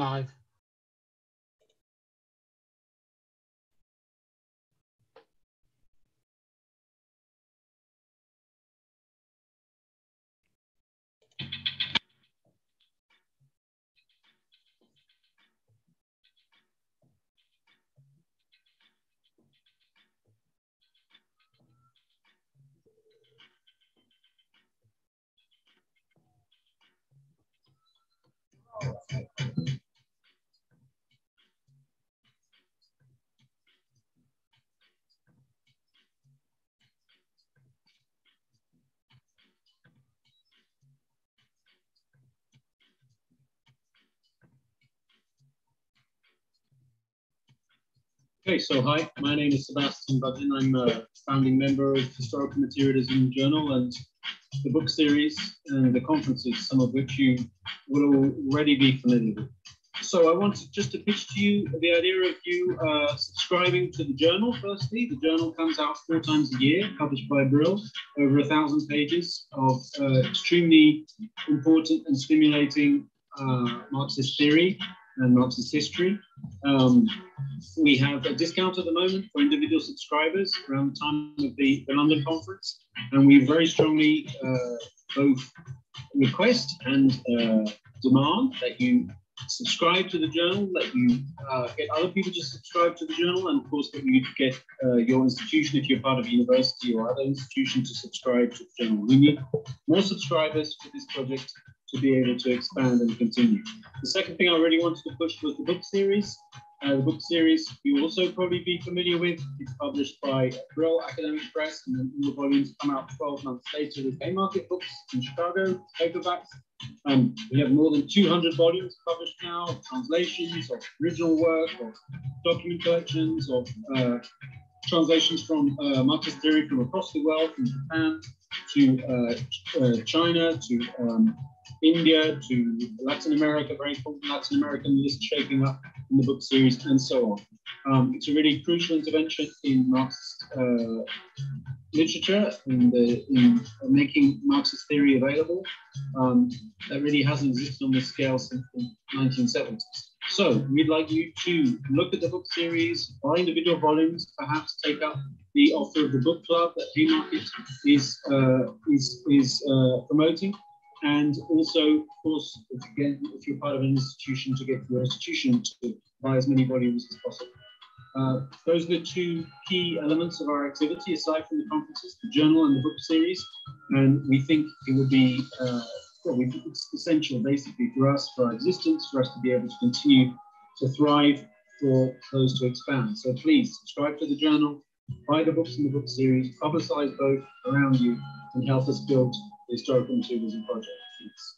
live. Okay, so hi, my name is Sebastian Budgen. I'm a founding member of Historical Materialism Journal and the book series and the conferences, some of which you will already be familiar with. So I wanted just to pitch to you the idea of you uh, subscribing to the journal firstly. The journal comes out four times a year, published by Brill, over a thousand pages of uh, extremely important and stimulating uh, Marxist theory and Marxist history. Um, we have a discount at the moment for individual subscribers around the time of the, the London conference, and we very strongly uh, both request and uh, demand that you subscribe to the journal, that you uh, get other people to subscribe to the journal, and of course that you get uh, your institution, if you're part of a university or other institution, to subscribe to the journal. We need more subscribers for this project to be able to expand and continue. The second thing I really wanted to push was the book series. Uh, the book series you also probably be familiar with. It's published by Brill Academic Press, and then all the volumes come out 12 months later with Haymarket Books in Chicago, paperbacks. Um, we have more than 200 volumes published now, of translations of original work, of document collections, of uh, translations from uh, Marxist theory from across the world, from Japan to uh, uh, China to um, India to Latin America, very important Latin American list shaping up in the book series, and so on. Um, it's a really crucial intervention in Marxist uh, literature in, in making Marxist theory available um, that really hasn't existed on this scale since the 1970s. So we'd like you to look at the book series, buy individual volumes, perhaps take up the offer of the book club that Haymarket is, uh, is, is uh, promoting and also, of course, again, if you're part of an institution, to get your institution to buy as many volumes as possible. Uh, those are the two key elements of our activity, aside from the conferences, the journal and the book series. And we think it would be, uh, well, we it's essential basically for us, for our existence, for us to be able to continue to thrive, for those to expand. So please subscribe to the journal, buy the books in the book series, publicize both around you, and help us build historical materialism project. Thanks.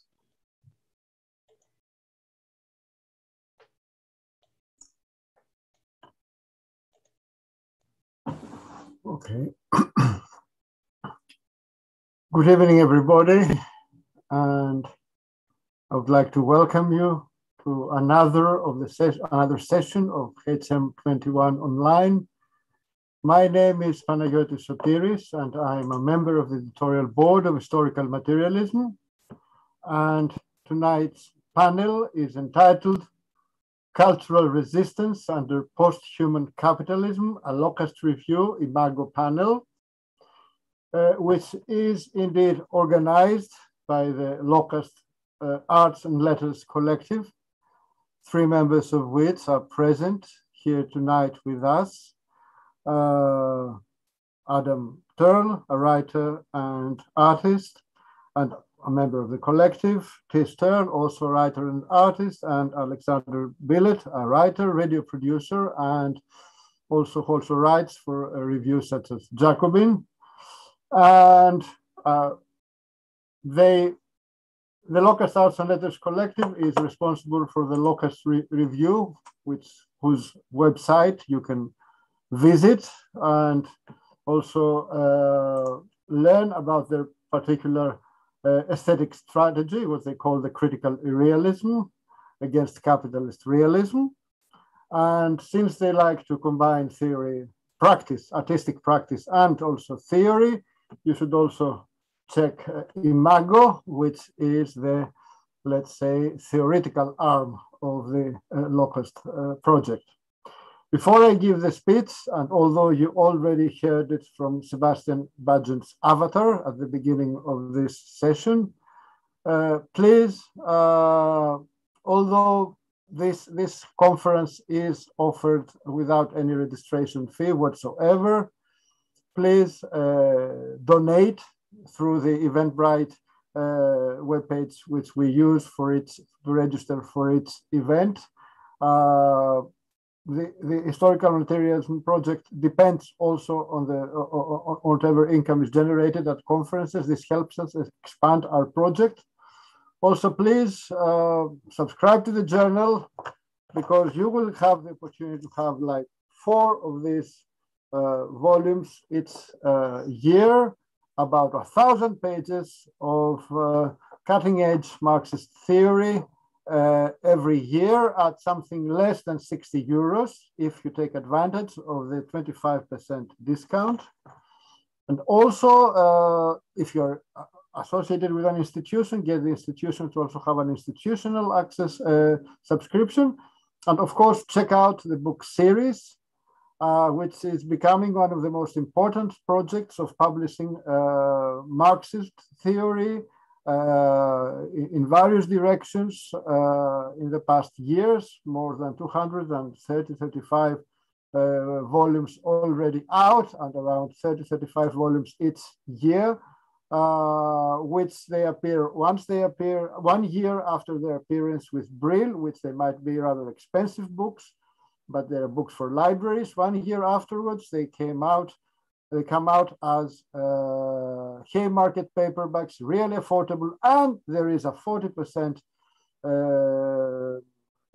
Okay. Good evening, everybody. And I would like to welcome you to another of the ses another session of HM21 online. My name is Panagiotis Sotiris, and I'm a member of the editorial board of Historical Materialism. And tonight's panel is entitled Cultural Resistance Under Post-Human Capitalism, a locust review imago panel, uh, which is indeed organized by the Locust uh, Arts and Letters Collective, three members of which are present here tonight with us Adam Turl, a writer and artist, and a member of the collective, Tish Turl, also a writer and artist, and Alexander Billet, a writer, radio producer, and also also writes for a review such as Jacobin. And uh, they, the Locust Arts and Letters Collective is responsible for the Locust Re Review, which whose website you can visit and also uh, learn about their particular uh, aesthetic strategy, what they call the critical irrealism against capitalist realism. And since they like to combine theory, practice, artistic practice, and also theory, you should also check uh, Imago, which is the, let's say, theoretical arm of the uh, Locust uh, project. Before I give the speech, and although you already heard it from Sebastian Budgen's avatar at the beginning of this session, uh, please, uh, although this, this conference is offered without any registration fee whatsoever, please uh, donate through the Eventbrite uh, webpage, which we use for its to register for its event. The, the historical materialism project depends also on the on whatever income is generated at conferences. This helps us expand our project. Also, please uh, subscribe to the journal because you will have the opportunity to have like four of these uh, volumes each uh, year, about a thousand pages of uh, cutting edge Marxist theory uh, every year at something less than 60 euros if you take advantage of the 25% discount. And also, uh, if you're associated with an institution, get the institution to also have an institutional access uh, subscription. And of course, check out the book series, uh, which is becoming one of the most important projects of publishing uh, Marxist theory in various directions uh, in the past years, more than 230, 35 uh, volumes already out and around 30, 35 volumes each year, uh, which they appear once they appear one year after their appearance with Brill, which they might be rather expensive books, but they're books for libraries. One year afterwards, they came out they come out as uh, Haymarket paperbacks, really affordable, and there is a 40% uh,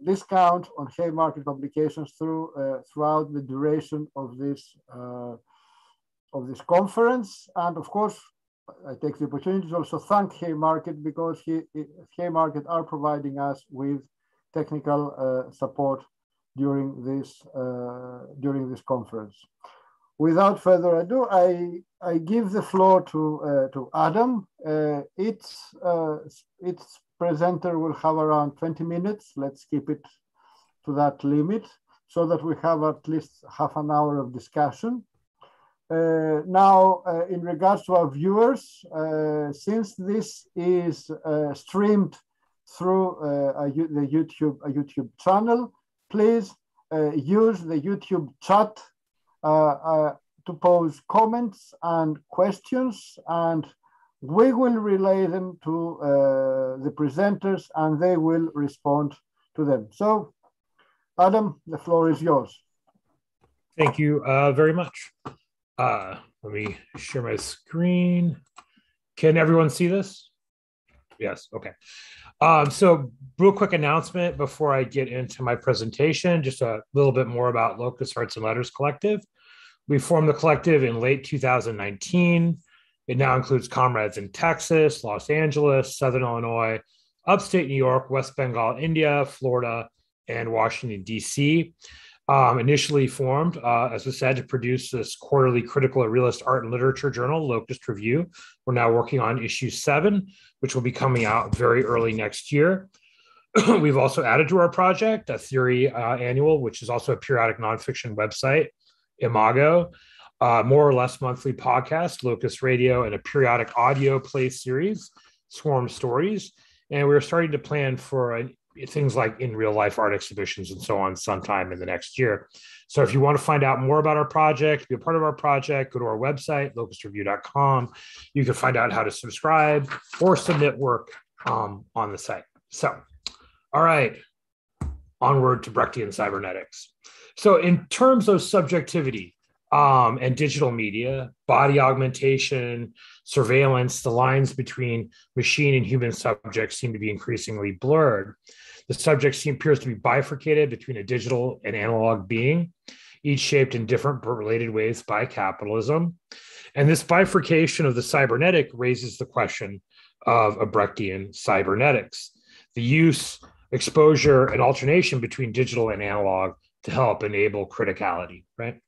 discount on Haymarket publications through uh, throughout the duration of this uh, of this conference. And of course, I take the opportunity to also thank Haymarket because he, Haymarket are providing us with technical uh, support during this uh, during this conference without further ado, I, I give the floor to, uh, to Adam. Uh, its, uh, its presenter will have around 20 minutes. Let's keep it to that limit so that we have at least half an hour of discussion. Uh, now, uh, in regards to our viewers, uh, since this is streamed through a, the YouTube, a YouTube channel, please use the YouTube chat to pose comments and questions and we will relay them to uh, the presenters and they will respond to them. So Adam, the floor is yours. Thank you uh, very much. Uh, let me share my screen. Can everyone see this? Yes, okay. Um, so, real quick announcement before I get into my presentation, just a little bit more about Locust Arts and Letters Collective. We formed the collective in late 2019. It now includes comrades in Texas, Los Angeles, Southern Illinois, upstate New York, West Bengal, India, Florida, and Washington, D.C. Um, initially formed, uh, as was said, to produce this quarterly critical irrealist art and literature journal, Locust Review. We're now working on issue seven, which will be coming out very early next year. We've also added to our project a theory uh, annual, which is also a periodic nonfiction website, Imago, uh, more or less monthly podcast, Locust Radio, and a periodic audio play series, Swarm Stories. And we're starting to plan for a, things like in real life art exhibitions and so on sometime in the next year. So if you want to find out more about our project, be a part of our project, go to our website, locustreview.com. You can find out how to subscribe or submit work um, on the site. So, all right, onward to Brechtian cybernetics. So, in terms of subjectivity um, and digital media, body augmentation, surveillance, the lines between machine and human subjects seem to be increasingly blurred. The subject seem, appears to be bifurcated between a digital and analog being, each shaped in different but related ways by capitalism. And this bifurcation of the cybernetic raises the question of a cybernetics, the use, exposure, and alternation between digital and analog to help enable criticality, right?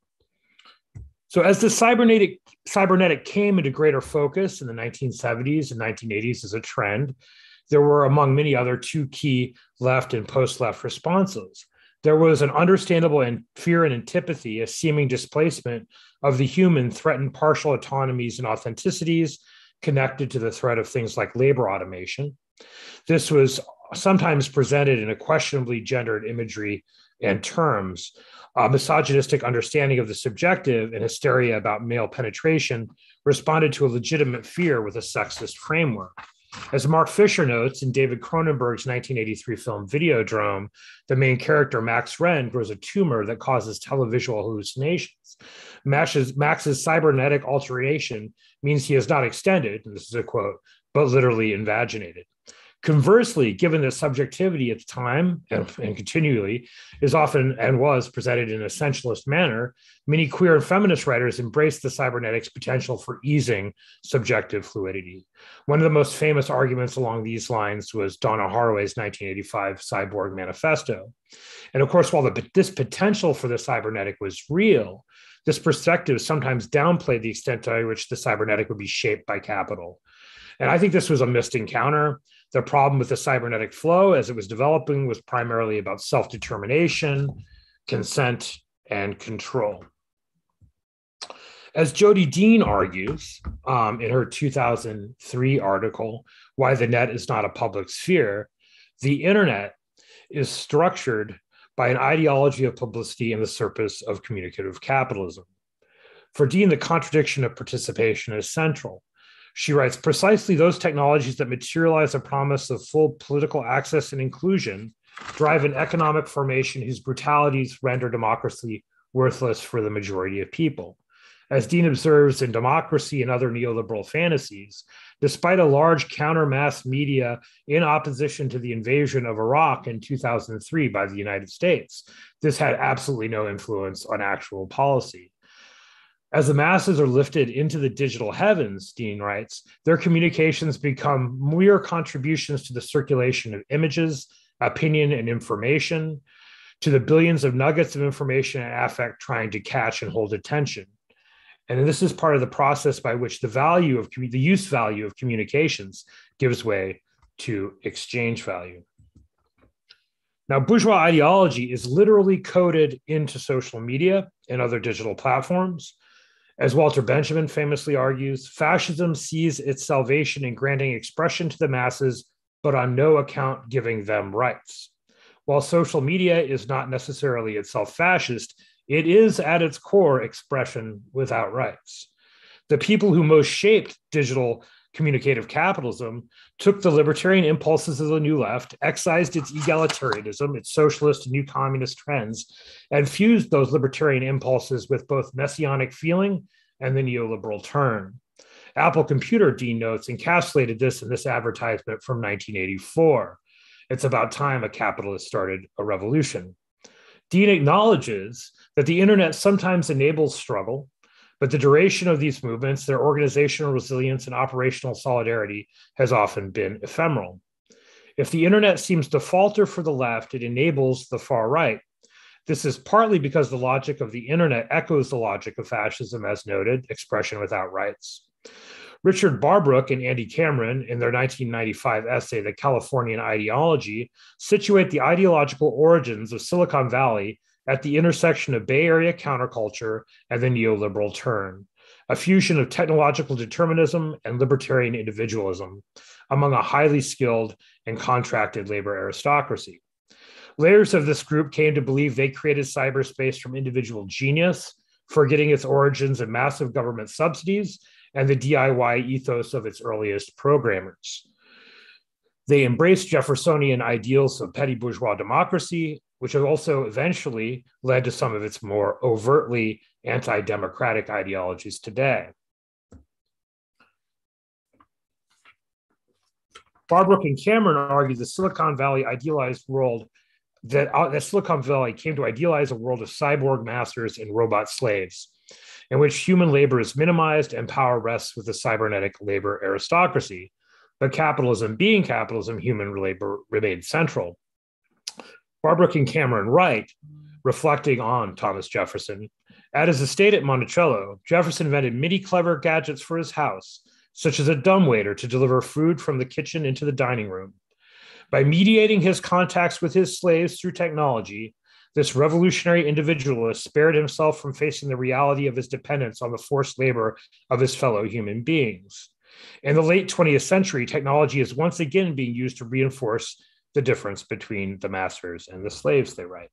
So as the cybernetic cybernetic came into greater focus in the 1970s and 1980s as a trend, there were, among many other, two key left and post left responses. There was an understandable and fear and antipathy, a seeming displacement of the human threatened partial autonomies and authenticities connected to the threat of things like labor automation. This was sometimes presented in a questionably gendered imagery and terms. A misogynistic understanding of the subjective and hysteria about male penetration responded to a legitimate fear with a sexist framework. As Mark Fisher notes in David Cronenberg's 1983 film Videodrome, the main character, Max Renn, grows a tumor that causes televisual hallucinations. Max's, Max's cybernetic alteration means he is not extended, and this is a quote, but literally invaginated. Conversely, given that subjectivity at the time and, and, continually is often and was presented in an essentialist manner, many queer and feminist writers embraced the cybernetic's potential for easing subjective fluidity. One of the most famous arguments along these lines was Donna Haraway's 1985 Cyborg Manifesto. And of course, while the, this potential for the cybernetic was real, this perspective sometimes downplayed the extent to which the cybernetic would be shaped by capital. And I think this was a missed encounter. The problem with the cybernetic flow as it was developing was primarily about self determination, consent, and control. As Jodi Dean argues um, in her 2003 article, Why the Net is Not a Public Sphere, the internet is structured by an ideology of publicity in the service of communicative capitalism. For Dean, the contradiction of participation is central. She writes precisely those technologies that materialize a promise of full political access and inclusion drive an economic formation whose brutalities render democracy worthless for the majority of people. As Dean observes in Democracy and Other Neoliberal Fantasies, despite a large counter mass media in opposition to the invasion of Iraq in 2003 by the United States, this had absolutely no influence on actual policy. As the masses are lifted into the digital heavens, Dean writes, their communications become mere contributions to the circulation of images, opinion, and information, to the billions of nuggets of information and affect trying to catch and hold attention. And this is part of the process by which the value of the use value of communications gives way to exchange value. Now, bourgeois ideology is literally coded into social media and other digital platforms. As Walter Benjamin famously argues, fascism sees its salvation in granting expression to the masses, but on no account giving them rights. While social media is not necessarily itself fascist, it is at its core expression without rights. The people who most shaped digital communicative capitalism took the libertarian impulses of the New Left, excised its egalitarianism, its socialist and new communist trends, and fused those libertarian impulses with both messianic feeling and the neoliberal turn. Apple Computer, Dean notes, encapsulated this in this advertisement from 1984. It's about time a capitalist started a revolution. Dean acknowledges that the internet sometimes enables struggle, but the duration of these movements, their organizational resilience, and operational solidarity has often been ephemeral. If the internet seems to falter for the left, it enables the far right. This is partly because the logic of the internet echoes the logic of fascism, as noted, expression without rights. Richard Barbrook and Andy Cameron, in their 1995 essay, The Californian Ideology, situate the ideological origins of Silicon Valley at the intersection of Bay Area counterculture and the neoliberal turn, a fusion of technological determinism and libertarian individualism among a highly skilled and contracted labor aristocracy. Layers of this group came to believe they created cyberspace from individual genius, forgetting its origins in massive government subsidies and the DIY ethos of its earliest programmers. They embraced Jeffersonian ideals of petty bourgeois democracy which also eventually led to some of its more overtly anti democratic ideologies today. Barbrook and Cameron argue the Silicon Valley idealized world that, uh, that Silicon Valley came to idealize a world of cyborg masters and robot slaves, in which human labor is minimized and power rests with the cybernetic labor aristocracy. But capitalism, being capitalism, human labor remained central. Barbrook and Cameron write, mm-hmm. reflecting on Thomas Jefferson. At his estate at Monticello, Jefferson invented many clever gadgets for his house, such as a dumbwaiter to deliver food from the kitchen into the dining room. By mediating his contacts with his slaves through technology, this revolutionary individualist spared himself from facing the reality of his dependence on the forced labor of his fellow human beings. In the late 20th century, technology is once again being used to reinforce the difference between the masters and the slaves they write.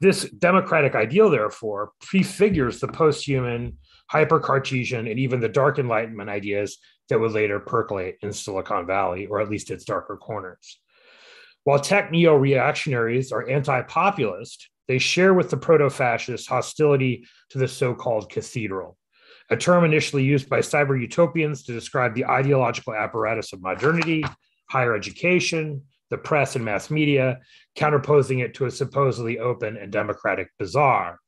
This democratic ideal, therefore, prefigures the post-human, hyper-Cartesian, and even the dark Enlightenment ideas that would later percolate in Silicon Valley, or at least its darker corners. While tech neo reactionaries are anti populist, they share with the proto fascists hostility to the so called cathedral, a term initially used by cyber utopians to describe the ideological apparatus of modernity, higher education, the press, and mass media, counterposing it to a supposedly open and democratic bazaar.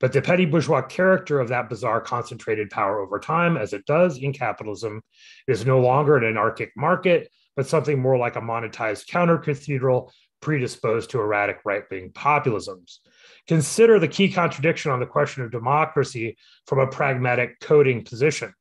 But the petty bourgeois character of that bazaar concentrated power over time, as it does in capitalism, is no longer an anarchic market, but something more like a monetized counter cathedral predisposed to erratic right wing populisms. Consider the key contradiction on the question of democracy from a pragmatic coding position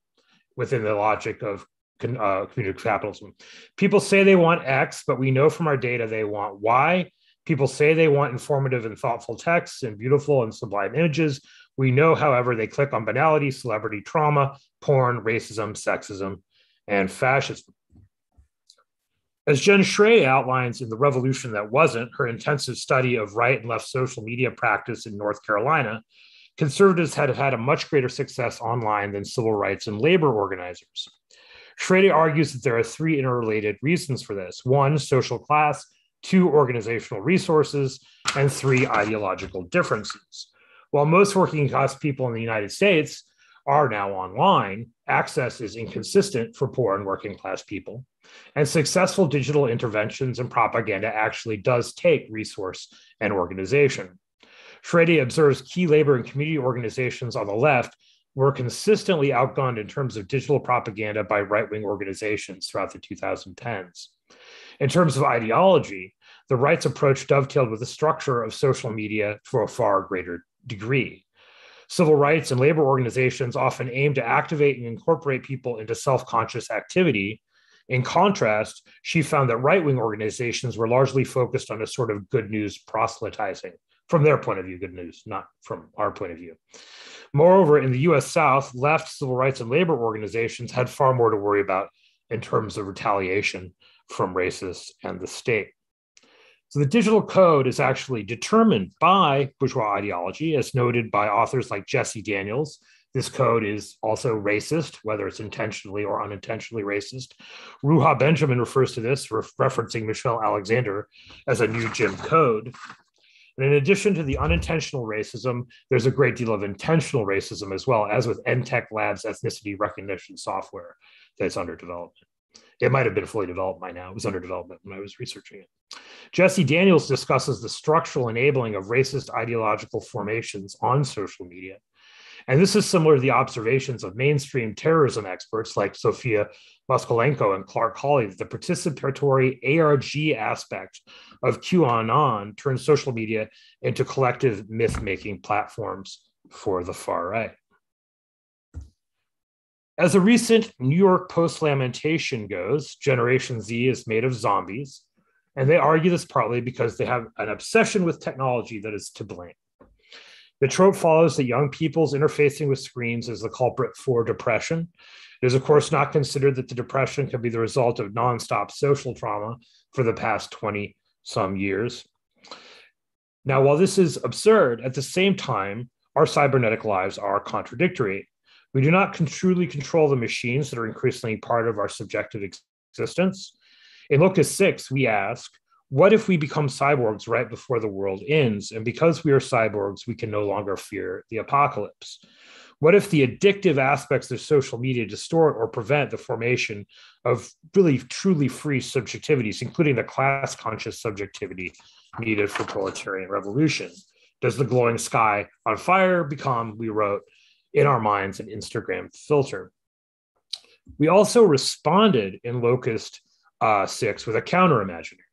within the logic of uh, community capitalism. People say they want X, but we know from our data they want Y. People say they want informative and thoughtful texts and beautiful and sublime images. We know, however, they click on banality, celebrity trauma, porn, racism, sexism, and fascism. As Jen Schradie outlines in The Revolution That Wasn't, her intensive study of right and left social media practice in North Carolina, conservatives had had a much greater success online than civil rights and labor organizers. Schradie argues that there are three interrelated reasons for this one, social class, two, organizational resources, and three, ideological differences. While most working class people in the United States are now online, access is inconsistent for poor and working class people. And successful digital interventions and propaganda actually does take resource and organization. Schradie observes key labor and community organizations on the left were consistently outgunned in terms of digital propaganda by right wing organizations throughout the 2010s. In terms of ideology, the right's approach dovetailed with the structure of social media to a far greater degree. Civil rights and labor organizations often aim to activate and incorporate people into self conscious activity. In contrast, she found that right wing organizations were largely focused on a sort of good news proselytizing, from their point of view, good news, not from our point of view. Moreover, in the US South, left civil rights and labor organizations had far more to worry about in terms of retaliation from racists and the state. So the digital code is actually determined by bourgeois ideology, as noted by authors like Jesse Daniels. This code is also racist, whether it's intentionally or unintentionally racist. Ruha Benjamin refers to this, referencing Michelle Alexander, as a new Jim code. And in addition to the unintentional racism, there's a great deal of intentional racism as well, as with NTech Labs ethnicity recognition software that's under development. It might have been fully developed by now. It was under development when I was researching it. Jesse Daniels discusses the structural enabling of racist ideological formations on social media. And this is similar to the observations of mainstream terrorism experts like Sophia Moskalenko and Clark McCauley that the participatory ARG aspect of QAnon turns social media into collective myth making platforms for the far right. As a recent New York Post lamentation goes, Generation Z is made of zombies, and they argue this partly because they have an obsession with technology that is to blame. The trope follows that young people's interfacing with screens is the culprit for depression. It is, of course, not considered that the depression can be the result of nonstop social trauma for the past 20 some years. Now, while this is absurd, at the same time, our cybernetic lives are contradictory. We do not truly control the machines that are increasingly part of our subjective existence. In Locust 6, we ask, what if we become cyborgs right before the world ends? And because we are cyborgs, we can no longer fear the apocalypse. What if the addictive aspects of social media distort or prevent the formation of really truly free subjectivities, including the class conscious subjectivity needed for proletarian revolution? Does the glowing sky on fire become, we wrote, in our minds an Instagram filter. We also responded in Locust uh, 6 with a counter imaginary.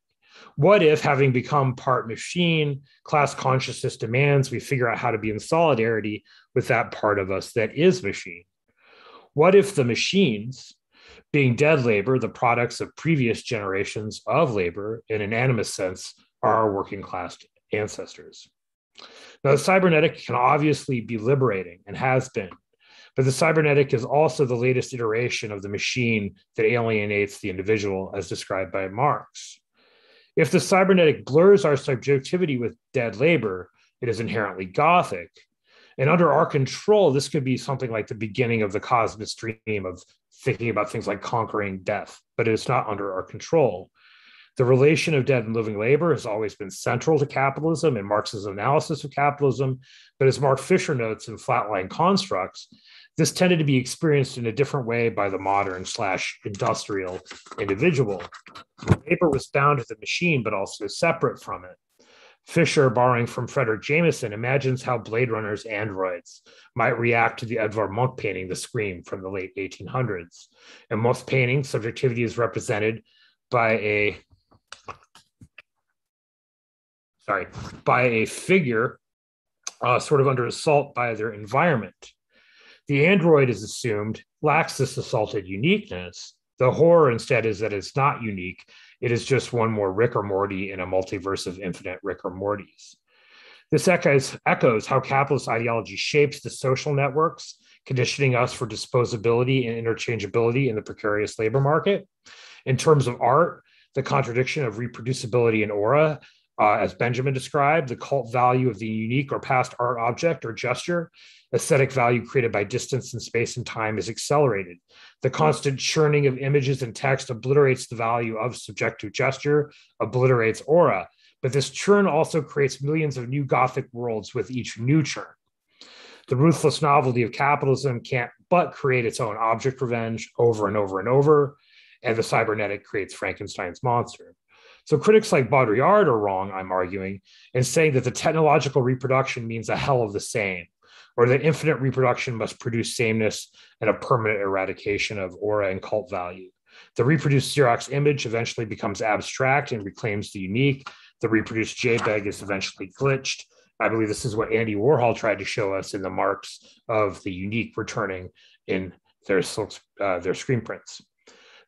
What if, having become part machine, class consciousness demands we figure out how to be in solidarity with that part of us that is machine? What if the machines, Being dead labor, the products of previous generations of labor, in an animist sense, are our working class ancestors. Now, the cybernetic can obviously be liberating and has been, but the cybernetic is also the latest iteration of the machine that alienates the individual, as described by Marx. If the cybernetic blurs our subjectivity with dead labor, it is inherently Gothic. And under our control, this could be something like the beginning of the cosmic stream of thinking about things like conquering death, but it's not under our control. The relation of dead and living labor has always been central to capitalism and Marx's analysis of capitalism. But as Mark Fisher notes in Flatline Constructs, this tended to be experienced in a different way by the modern slash industrial individual. Paper was bound to the machine, but also separate from it. Fisher, borrowing from Fredric Jameson, imagines how Blade Runner's androids might react to the Edvard Munch painting The Scream from the late 1800s. In most paintings, subjectivity is represented by a sorry, by a figure uh, sort of under assault by their environment. The android is assumed lacks this assaulted uniqueness. The horror instead is that it's not unique. It is just one more Rick or Morty in a multiverse of infinite Rick or Mortys. This echoes, echoes how capitalist ideology shapes the social networks, conditioning us for disposability and interchangeability in the precarious labor market. In terms of art, the contradiction of reproducibility and aura uh, as Benjamin described, the cult value of the unique or past art object or gesture, aesthetic value created by distance and space and time is accelerated. The constant churning of images and text obliterates the value of subjective gesture, obliterates aura. But this churn also creates millions of new Gothic worlds with each new churn. The ruthless novelty of capitalism can't but create its own object revenge over and over and over. And the cybernetic creates Frankenstein's monster. So critics like Baudrillard are wrong, I'm arguing, in saying that the technological reproduction means a hell of the same, or that infinite reproduction must produce sameness and a permanent eradication of aura and cult value. The reproduced Xerox image eventually becomes abstract and reclaims the unique. The reproduced JPEG is eventually glitched. I believe this is what Andy Warhol tried to show us in the marks of the unique returning in their, uh, their screen prints.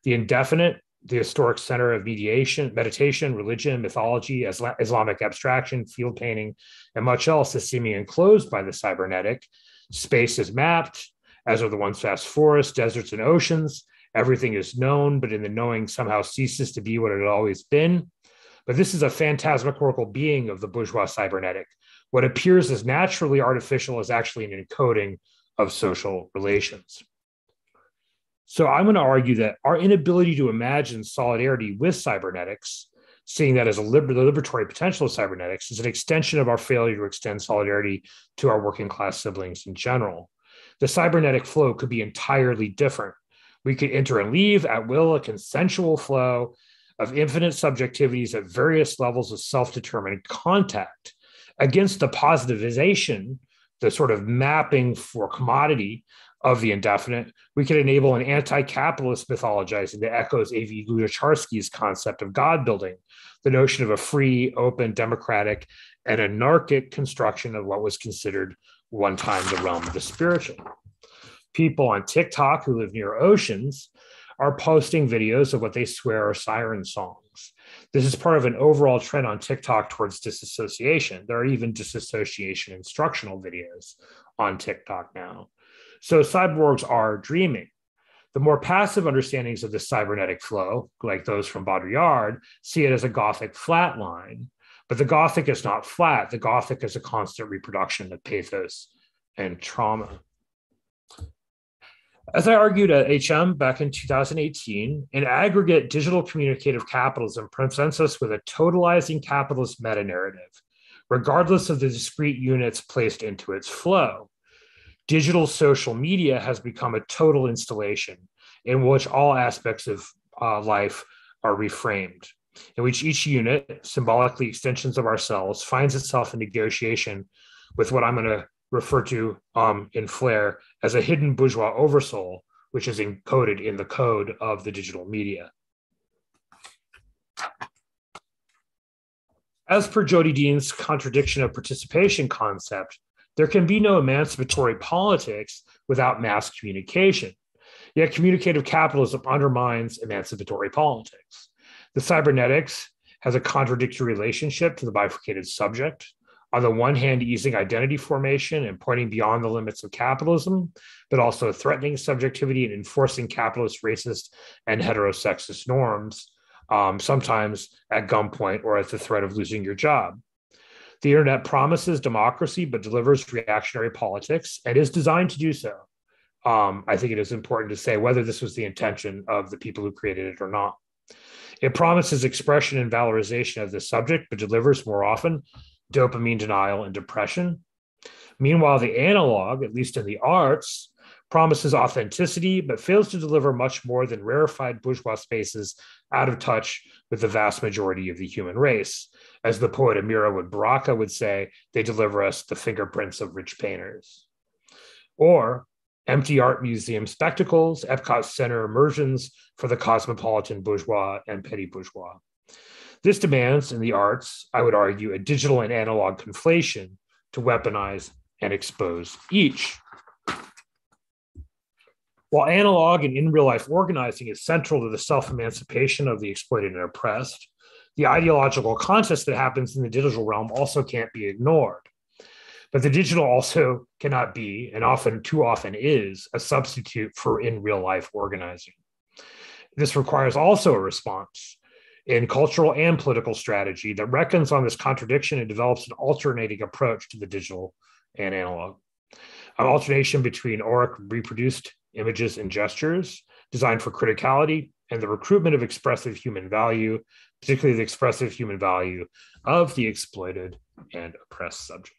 The indefinite the historic center of mediation, meditation, religion, mythology, Islamic abstraction, field painting, and much else is seemingly enclosed by the cybernetic. Space is mapped, as are the once vast forests, deserts, and oceans. Everything is known, but in the knowing somehow ceases to be what it had always been. But this is a phantasmagorical being of the bourgeois cybernetic. What appears as naturally artificial is actually an encoding of social relations. So I'm going to argue that our inability to imagine solidarity with cybernetics, seeing that as a liber- the liberatory potential of cybernetics, is an extension of our failure to extend solidarity to our working class siblings in general. The cybernetic flow could be entirely different. We could enter and leave at will a consensual flow of infinite subjectivities at various levels of self determined contact against the positivization, the sort of mapping for commodity of the indefinite, we could enable an anti-capitalist mythologizing that echoes A.V. Lunacharsky's concept of God building, the notion of a free, open, democratic, and anarchic construction of what was considered one time the realm of the spiritual. People on TikTok who live near oceans are posting videos of what they swear are siren songs. This is part of an overall trend on TikTok towards disassociation. There are even disassociation instructional videos on TikTok now. So cyborgs are dreaming. The more passive understandings of the cybernetic flow, like those from Baudrillard, see it as a Gothic flat line. But the Gothic is not flat. The Gothic is a constant reproduction of pathos and trauma. As I argued at HM back in 2018, in aggregate, digital communicative capitalism presents us with a totalizing capitalist meta narrative, regardless of the discrete units placed into its flow digital social media has become a total installation in which all aspects of uh, life are reframed, in which each unit, symbolically extensions of ourselves, finds itself in negotiation with what I'm going to refer to um, in Flair as a hidden bourgeois oversoul, which is encoded in the code of the digital media. As per Jodi Dean's contradiction of participation concept, there can be no emancipatory politics without mass communication. Yet communicative capitalism undermines emancipatory politics. The cybernetics has a contradictory relationship to the bifurcated subject. On the one hand, easing identity formation and pointing beyond the limits of capitalism, but also threatening subjectivity and enforcing capitalist, racist, and heterosexist norms, um, sometimes at gunpoint or at the threat of losing your job. The internet promises democracy, but delivers reactionary politics and is designed to do so. Um, I think it is important to say whether this was the intention of the people who created it or not. It promises expression and valorization of the subject, but delivers more often dopamine denial and depression. Meanwhile, the analog, at least in the arts, promises authenticity, but fails to deliver much more than rarefied bourgeois spaces out of touch with the vast majority of the human race. As the poet Amira Wood Baraka would say, they deliver us the fingerprints of rich painters. Or empty art museum spectacles, Epcot Center immersions for the cosmopolitan bourgeois and petty bourgeois. This demands in the arts, I would argue, a digital and analog conflation to weaponize and expose each. While analog and in real life organizing is central to the self emancipation of the exploited and oppressed, the ideological contest that happens in the digital realm also can't be ignored. But the digital also cannot be, and often too often is, a substitute for in real life organizing. This requires also a response in cultural and political strategy that reckons on this contradiction and develops an alternating approach to the digital and analog. An alternation between auric reproduced images and gestures designed for criticality and the recruitment of expressive human value, particularly the expressive human value of the exploited and oppressed subject.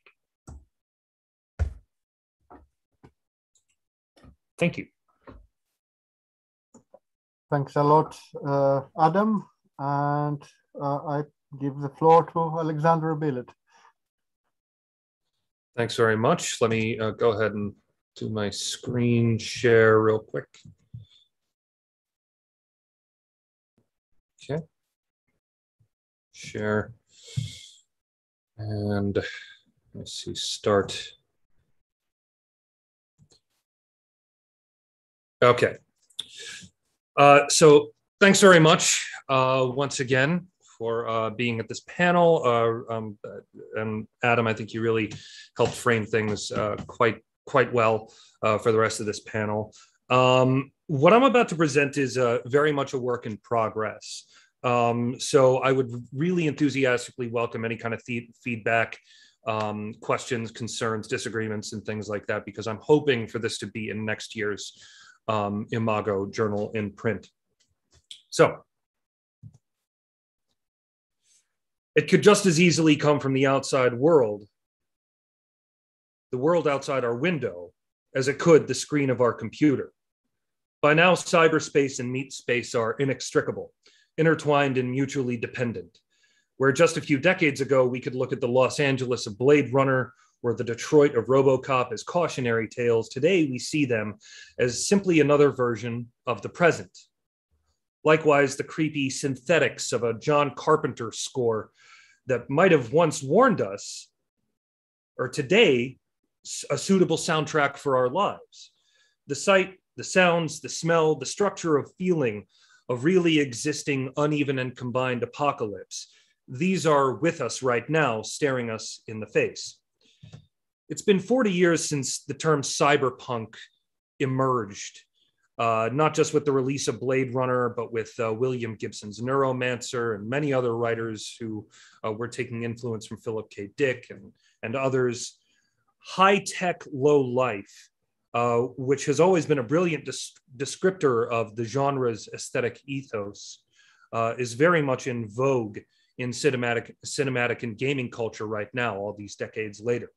Thank you. Thanks a lot, uh, Adam. And uh, I give the floor to Alexander Billet. Thanks very much. Let me uh, go ahead and do my screen share real quick. Okay. Share. And let's see, start. Okay. Uh, so thanks very much uh, once again for uh, being at this panel. Uh, um, and Adam, I think you really helped frame things uh, quite quite well uh, for the rest of this panel. Um, what I'm about to present is very much a work in progress. Um, so I would really enthusiastically welcome any kind of feedback um, questions, concerns, disagreements, and things like that, because I'm hoping for this to be in next year's um, Imago journal in print. So it could just as easily come from the outside world, the world outside our window, as it could the screen of our computer. By now, cyberspace and meat space are inextricable, intertwined and mutually dependent. Where just a few decades ago, we could look at the Los Angeles of Blade Runner or the Detroit of Robocop as cautionary tales, today we see them as simply another version of the present. Likewise, the creepy synthetics of a John Carpenter score that might have once warned us are today a suitable soundtrack for our lives. The sight, the sounds, the smell, the structure of feeling of really existing uneven and combined apocalypse. These are with us right now, staring us in the face it's been 40 years since the term cyberpunk emerged, uh, not just with the release of Blade Runner, but with uh, William Gibson's Neuromancer and many other writers who uh, were taking influence from Philip K. Dick and, and others. High tech, low life, uh, which has always been a brilliant des- descriptor of the genre's aesthetic ethos, uh, is very much in vogue in cinematic, cinematic and gaming culture right now, all these decades later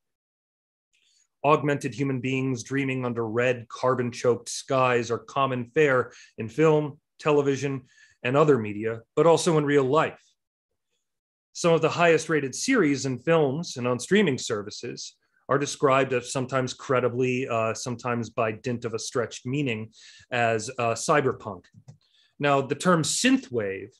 augmented human beings dreaming under red, carbon choked skies are common fare in film, television, and other media, but also in real life. Some of the highest rated series and films and on streaming services are described as sometimes credibly, uh, sometimes by dint of a stretched meaning, as uh, cyberpunk. Now, the term synthwave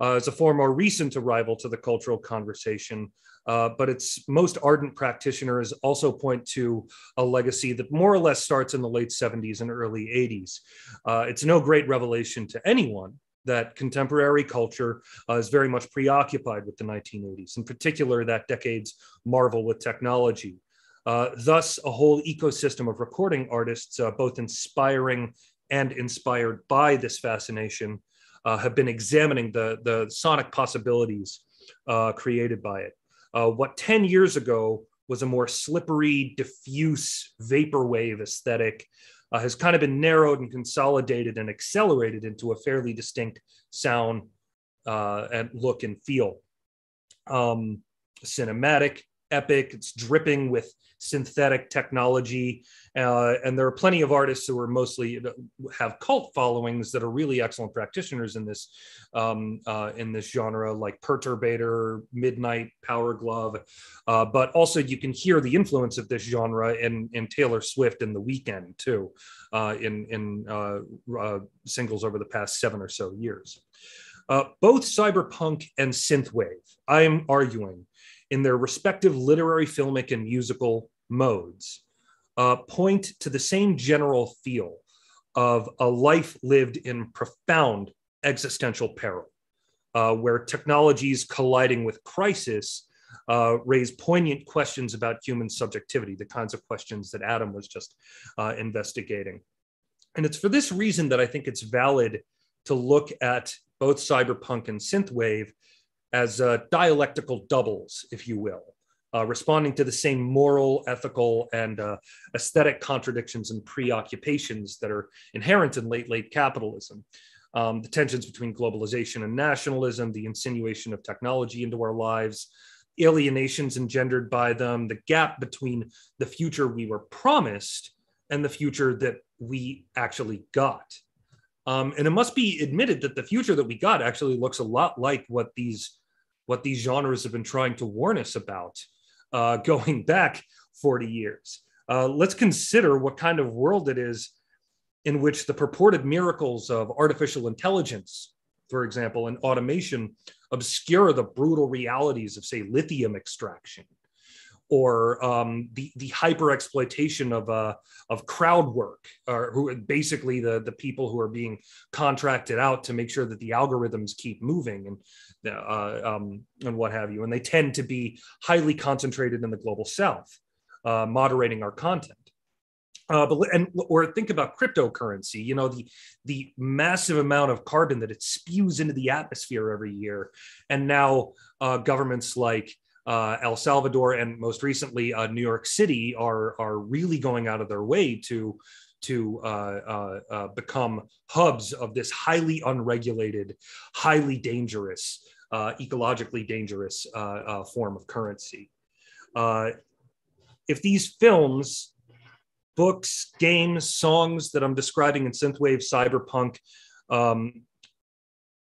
uh, is a far more recent arrival to the cultural conversation, uh, but its most ardent practitioners also point to a legacy that more or less starts in the late 70s and early 80s. Uh, it's no great revelation to anyone that contemporary culture uh, is very much preoccupied with the 1980s, in particular, that decade's marvel with technology. Uh, thus, a whole ecosystem of recording artists, uh, both inspiring and inspired by this fascination, uh, have been examining the, the sonic possibilities uh, created by it. Uh, what 10 years ago was a more slippery, diffuse vaporwave aesthetic has kind of been narrowed and consolidated and accelerated into a fairly distinct sound and look and feel. Um, cinematic, epic, it's dripping with synthetic technology. Uh, and there are plenty of artists who are mostly have cult followings that are really excellent practitioners in this um, uh, in this genre, like Perturbator, Midnight, Power Glove. Uh, but also, you can hear the influence of this genre in, in Taylor Swift and The Weeknd too, uh, in in uh, uh, singles over the past seven or so years. both cyberpunk and synthwave, I am arguing, in their respective literary, filmic, and musical modes uh, point to the same general feel of a life lived in profound existential peril, uh, where technologies colliding with crisis uh, raise poignant questions about human subjectivity, the kinds of questions that Adam was just uh, investigating. And it's for this reason that I think it's valid to look at both cyberpunk and synthwave as uh, dialectical doubles, if you will, uh, responding to the same moral, ethical, and uh, aesthetic contradictions and preoccupations that are inherent in late, late capitalism. Um, the tensions between globalization and nationalism, the insinuation of technology into our lives, alienations engendered by them, the gap between the future we were promised and the future that we actually got. Um, and it must be admitted that the future that we got actually looks a lot like what these what these genres have been trying to warn us about uh, going back 40 years. Uh, let's consider what kind of world it is in which the purported miracles of artificial intelligence, for example, and automation obscure the brutal realities of, say, lithium extraction or um, the, the hyper exploitation of, uh, of crowd work, or who basically the, the people who are being contracted out to make sure that the algorithms keep moving. And uh, um, and what have you. And they tend to be highly concentrated in the global south, uh, moderating our content. Uh, but and or think about cryptocurrency. You know the the massive amount of carbon that it spews into the atmosphere every year, and now uh, governments like uh, El Salvador and most recently uh, New York City are are really going out of their way to to uh, uh, uh, become hubs of this highly unregulated, highly dangerous uh, ecologically dangerous form of currency. if these films, books, games, songs that I'm describing in synthwave cyberpunk, um,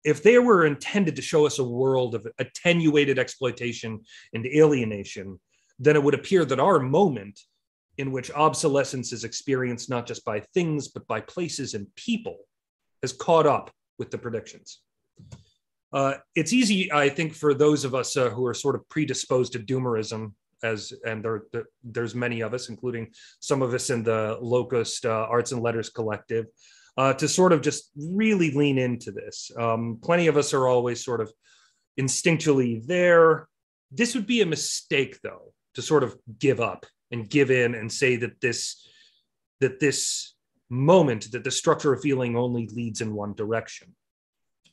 if they were intended to show us a world of attenuated exploitation and alienation, then it would appear that our moment in which obsolescence is experienced not just by things, but by places and people has caught up with the predictions. Uh, it's easy, I think, for those of us uh, who are sort of predisposed to doomerism, as and there, there's many of us, including some of us in the Locust uh, Arts and Letters Collective, uh, to sort of just really lean into this. Um, plenty of us are always sort of instinctually there. This would be a mistake, though, to sort of give up and give in and say that this that this moment that the structure of feeling only leads in one direction.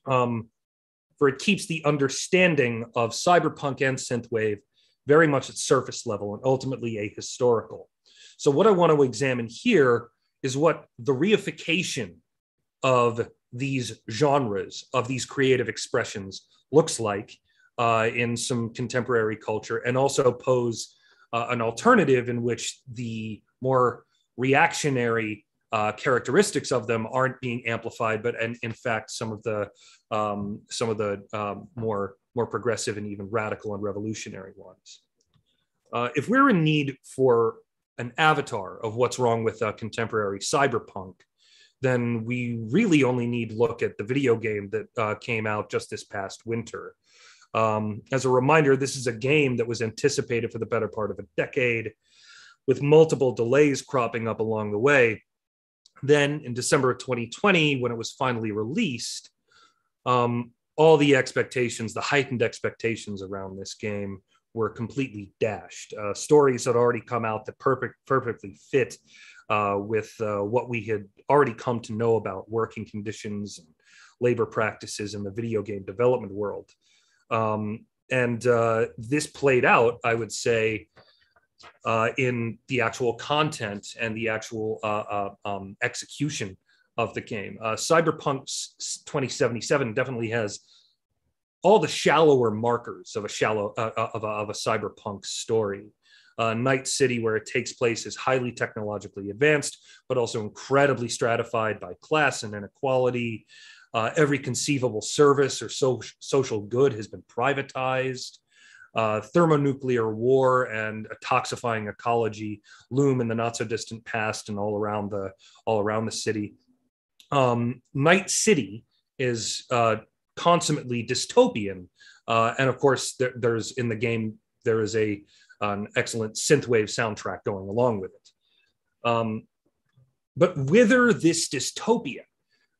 Um, for it keeps the understanding of cyberpunk and synthwave very much at surface level and ultimately ahistorical. So, what I want to examine here is what the reification of these genres, of these creative expressions, looks like uh, in some contemporary culture, and also pose uh, an alternative in which the more reactionary uh, characteristics of them aren't being amplified, but and in fact some of the um, some of the um, more more progressive and even radical and revolutionary ones. Uh, if we're in need for an avatar of what's wrong with uh, contemporary cyberpunk, then we really only need look at the video game that uh, came out just this past winter. Um, as a reminder, this is a game that was anticipated for the better part of a decade, with multiple delays cropping up along the way. Then in December of 2020, when it was finally released, um, all the expectations, the heightened expectations around this game were completely dashed. Uh, stories had already come out that perfect, perfectly fit uh, with uh, what we had already come to know about working conditions and labor practices in the video game development world. Um, and uh, this played out, I would say, uh, in the actual content and the actual uh, um, execution of the game. Cyberpunk 2077 definitely has all the shallower markers of a shallow of a, of a cyberpunk story uh, Night City, where it takes place, is highly technologically advanced, but also incredibly stratified by class and inequality. Uh, every conceivable service or so, social good has been privatized. Uh, thermonuclear war and a toxifying ecology loom in the not so distant past and all around the all around the city. Um, Night City is uh, consummately dystopian, uh, and of course, there, there's in the game there is a an excellent synthwave soundtrack going along with it. Um, but whither this dystopia?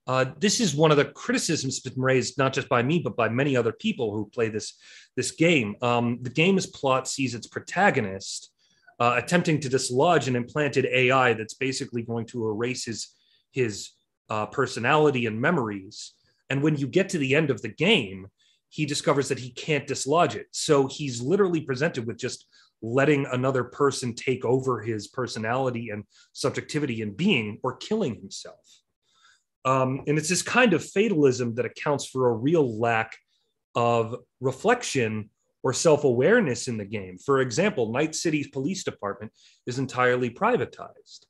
Uh, this is one of the criticisms that's been raised not just by me but by many other people who play this this game. Um, the game's plot sees its protagonist uh, attempting to dislodge an implanted AI that's basically going to erase his his uh, personality and memories. And when you get to the end of the game, he discovers that he can't dislodge it. So he's literally presented with just letting another person take over his personality and subjectivity and being or killing himself. Um, and it's this kind of fatalism that accounts for a real lack of reflection or self awareness in the game. For example, Night City's police department is entirely privatized.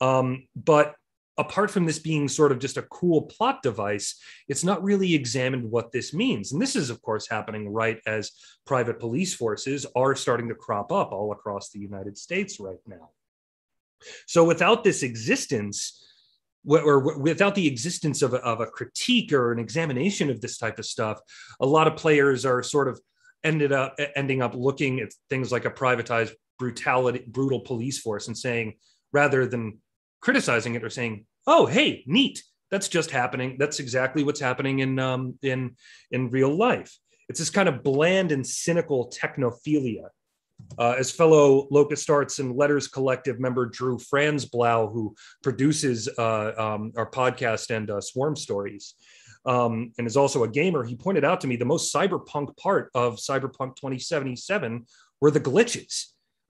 Um, but apart from this being sort of just a cool plot device, it's not really examined what this means. And this is, of course, happening right as private police forces are starting to crop up all across the United States right now. So without this existence, or without the existence of a, of a critique or an examination of this type of stuff, a lot of players are sort of ended up ending up looking at things like a privatized brutality, brutal police force and saying, rather than criticizing it or saying, "Oh, hey, neat. That's just happening. That's exactly what's happening in um, in in real life." It's this kind of bland and cynical technophilia. Uh, as fellow Locust Arts and Letters Collective member Drew Franzblau, who produces uh, um, our podcast and uh, Swarm Stories, um, and is also a gamer, he pointed out to me the most cyberpunk part of Cyberpunk 2077 were the glitches,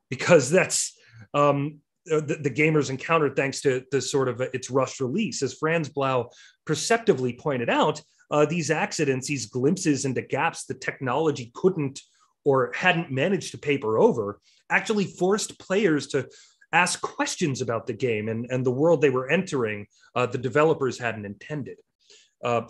because that's um, the, the, gamers encountered thanks to the sort of its rushed release. As Franzblau perceptively pointed out, uh, these accidents, these glimpses into gaps the technology couldn't or hadn't managed to paper over, actually forced players to ask questions about the game and, and the world they were entering uh, the developers hadn't intended. Uh,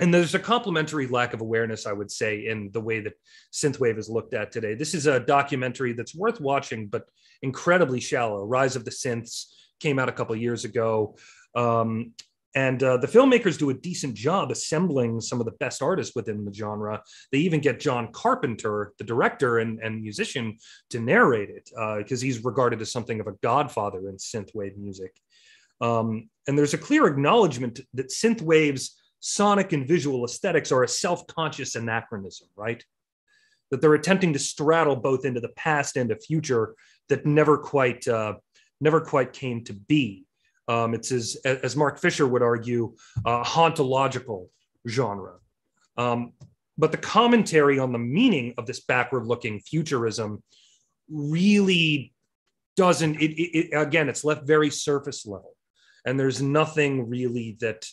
and there's a complementary lack of awareness, I would say, in the way that synthwave is looked at today. This is a documentary that's worth watching, but incredibly shallow. Rise of the Synths came out a couple years ago. Um, and uh, the filmmakers do a decent job assembling some of the best artists within the genre. They even get John Carpenter, the director and, and musician, to narrate it because uh, he's regarded as something of a godfather in synthwave music. Um, and there's a clear acknowledgement that synthwave's sonic and visual aesthetics are a self conscious anachronism, right? That they're attempting to straddle both into the past and a future that never quite uh, never quite came to be. Um, it's as, as Mark Fisher would argue, a hauntological genre. Um, but the commentary on the meaning of this backward-looking futurism really doesn't. It, it, it, again, it's left very surface level, and there's nothing really that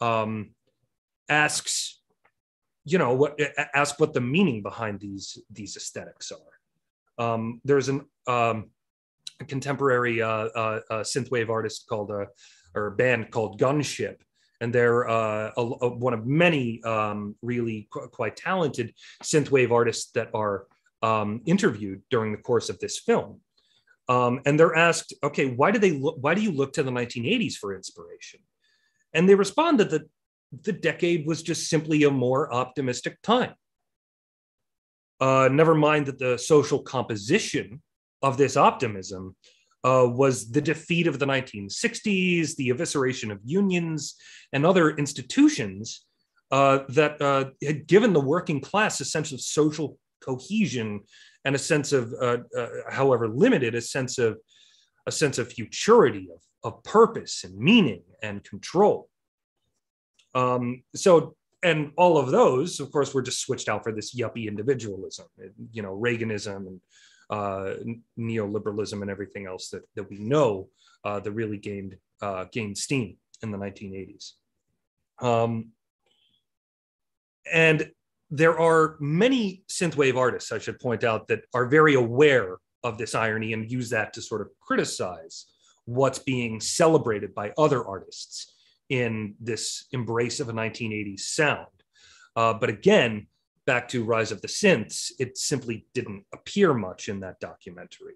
um, asks, you know, what ask what the meaning behind these these aesthetics are. Um, there's an um, a contemporary uh, uh, uh, synthwave artist called a uh, or a band called Gunship, and they're uh, a, a, one of many um, really qu- quite talented synthwave artists that are um, interviewed during the course of this film. Um, and they're asked, okay, why do they look, why do you look to the 1980s for inspiration? And they respond that the, the decade was just simply a more optimistic time. Uh, never mind that the social composition of this optimism uh, was the defeat of the 1960s, the evisceration of unions and other institutions uh, that uh, had given the working class a sense of social cohesion and a sense of, uh, uh, however limited, a sense of a sense of futurity, of, of purpose and meaning and control. Um, so, and all of those, of course, were just switched out for this yuppie individualism, you know, Reaganism and uh, neoliberalism and everything else that, that we know uh, that really gained uh, gained steam in the 1980s. Um, and there are many synthwave artists, I should point out, that are very aware of this irony and use that to sort of criticize what's being celebrated by other artists in this embrace of a 1980s sound. Uh, but again, back to Rise of the Synths, it simply didn't appear much in that documentary.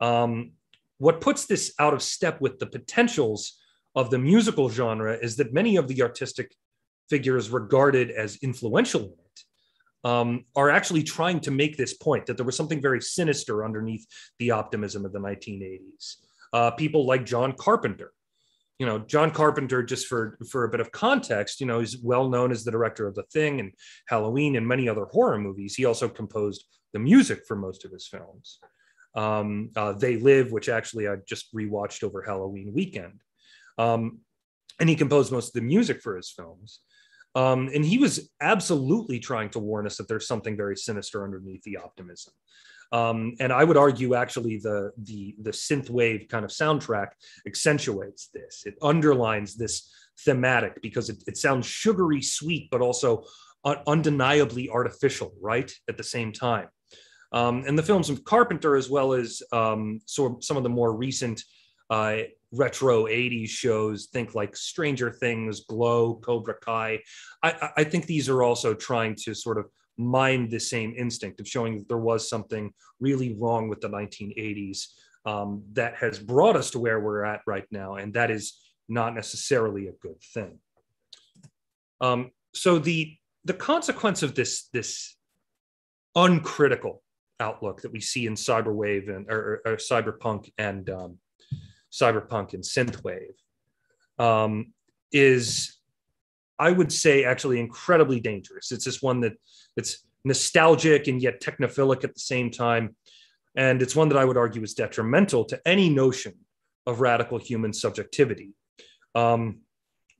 Um, what puts this out of step with the potentials of the musical genre is that many of the artistic figures regarded as influential in it um, are actually trying to make this point that there was something very sinister underneath the optimism of the 1980s. Uh, people like John Carpenter. You know, John Carpenter, just for, for a bit of context, you know, he's well known as the director of The Thing and Halloween and many other horror movies. He also composed the music for most of his films. Um, uh, they Live, which actually I just rewatched over Halloween weekend. Um, and he composed most of the music for his films. Um, and he was absolutely trying to warn us that there's something very sinister underneath the optimism. Um, and I would argue actually the the the synth wave kind of soundtrack accentuates this. It underlines this thematic because it, it sounds sugary sweet, but also un- undeniably artificial, right? At the same time. Um, and the films of Carpenter, as well as um, so some of the more recent uh, retro 80s shows think like stranger things glow cobra kai I, I think these are also trying to sort of mind the same instinct of showing that there was something really wrong with the 1980s um, that has brought us to where we're at right now and that is not necessarily a good thing. Um, so the the consequence of this this uncritical outlook that we see in cyberwave and or, or cyberpunk and um, cyberpunk and synthwave um, is i would say actually incredibly dangerous. It's just one that it's nostalgic and yet technophilic at the same time. And it's one that i would argue is detrimental to any notion of radical human subjectivity. Um,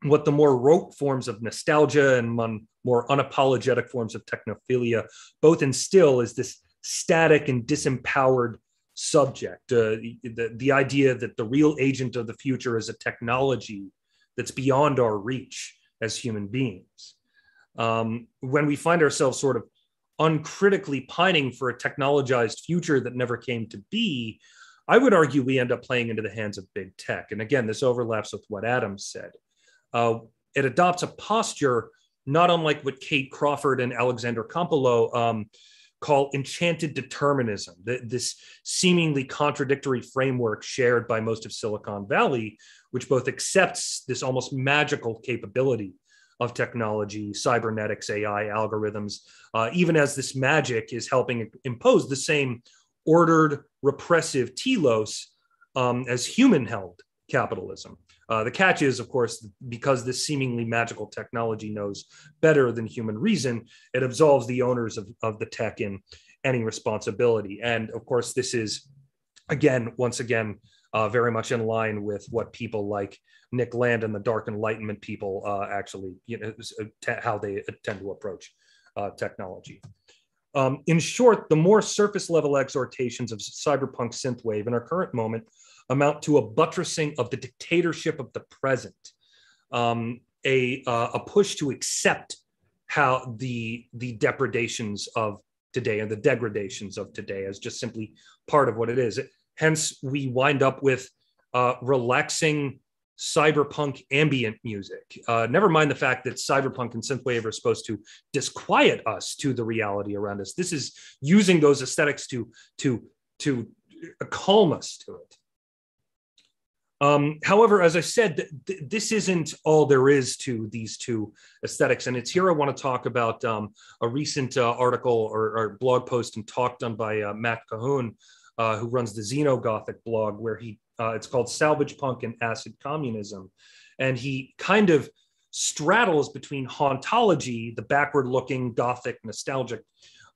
what the more rote forms of nostalgia and more unapologetic forms of technophilia both instill is this static and disempowered subject. Uh, the, the idea that the real agent of the future is a technology that's beyond our reach as human beings. Um, when we find ourselves sort of uncritically pining for a technologized future that never came to be, I would argue we end up playing into the hands of big tech. And again, this overlaps with what Adam said. Uh, it adopts a posture not unlike what Kate Crawford and Alexander Campolo um, call enchanted determinism, this seemingly contradictory framework shared by most of Silicon Valley, which both accepts this almost magical capability of technology, cybernetics, AI, algorithms, uh, even as this magic is helping impose the same ordered, repressive telos um, as human held capitalism. Uh, the catch is, of course, because this seemingly magical technology knows better than human reason, it absolves the owners of, of the tech in any responsibility. And of course, this is, again, once again, uh, very much in line with what people like Nick Land and the Dark Enlightenment people uh, actually, you know, t- how they tend to approach uh, technology. Um, in short, the more surface level exhortations of cyberpunk synthwave in our current moment amount to a buttressing of the dictatorship of the present, um, a, uh, a push to accept how the, the depredations of today and the degradations of today as just simply part of what it is. Hence, we wind up with uh, relaxing cyberpunk ambient music. Uh, never mind the fact that cyberpunk and synthwave are supposed to disquiet us to the reality around us. This is using those aesthetics to to to calm us to it. Um, however, as I said, th- th- this isn't all there is to these two aesthetics. And it's here I want to talk about um, a recent uh, article or, or, blog post and talk done by uh, Matt Colquhoun, uh, who runs the Xenogothic blog, where he uh, it's called Salvage Punk and Acid Communism. And he kind of straddles between hauntology, the backward looking, Gothic, nostalgic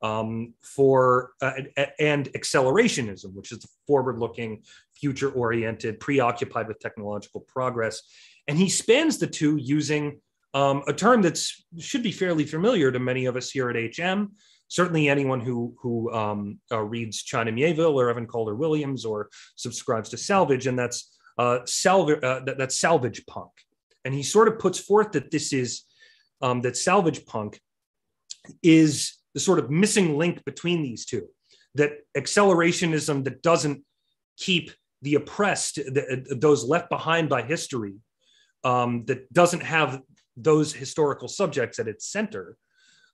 um, for uh, and accelerationism, which is the forward-looking, future-oriented, preoccupied with technological progress. And he spans the two using um, a term that should be fairly familiar to many of us here at HM. Certainly, anyone who who um, uh, reads China Miéville or Evan Calder Williams or subscribes to Salvage, and that's uh, salvage uh, that, that's salvage punk. And he sort of puts forth that this is um, that salvage punk is the sort of missing link between these two that accelerationism that doesn't keep the oppressed the, those left behind by history um, that doesn't have those historical subjects at its center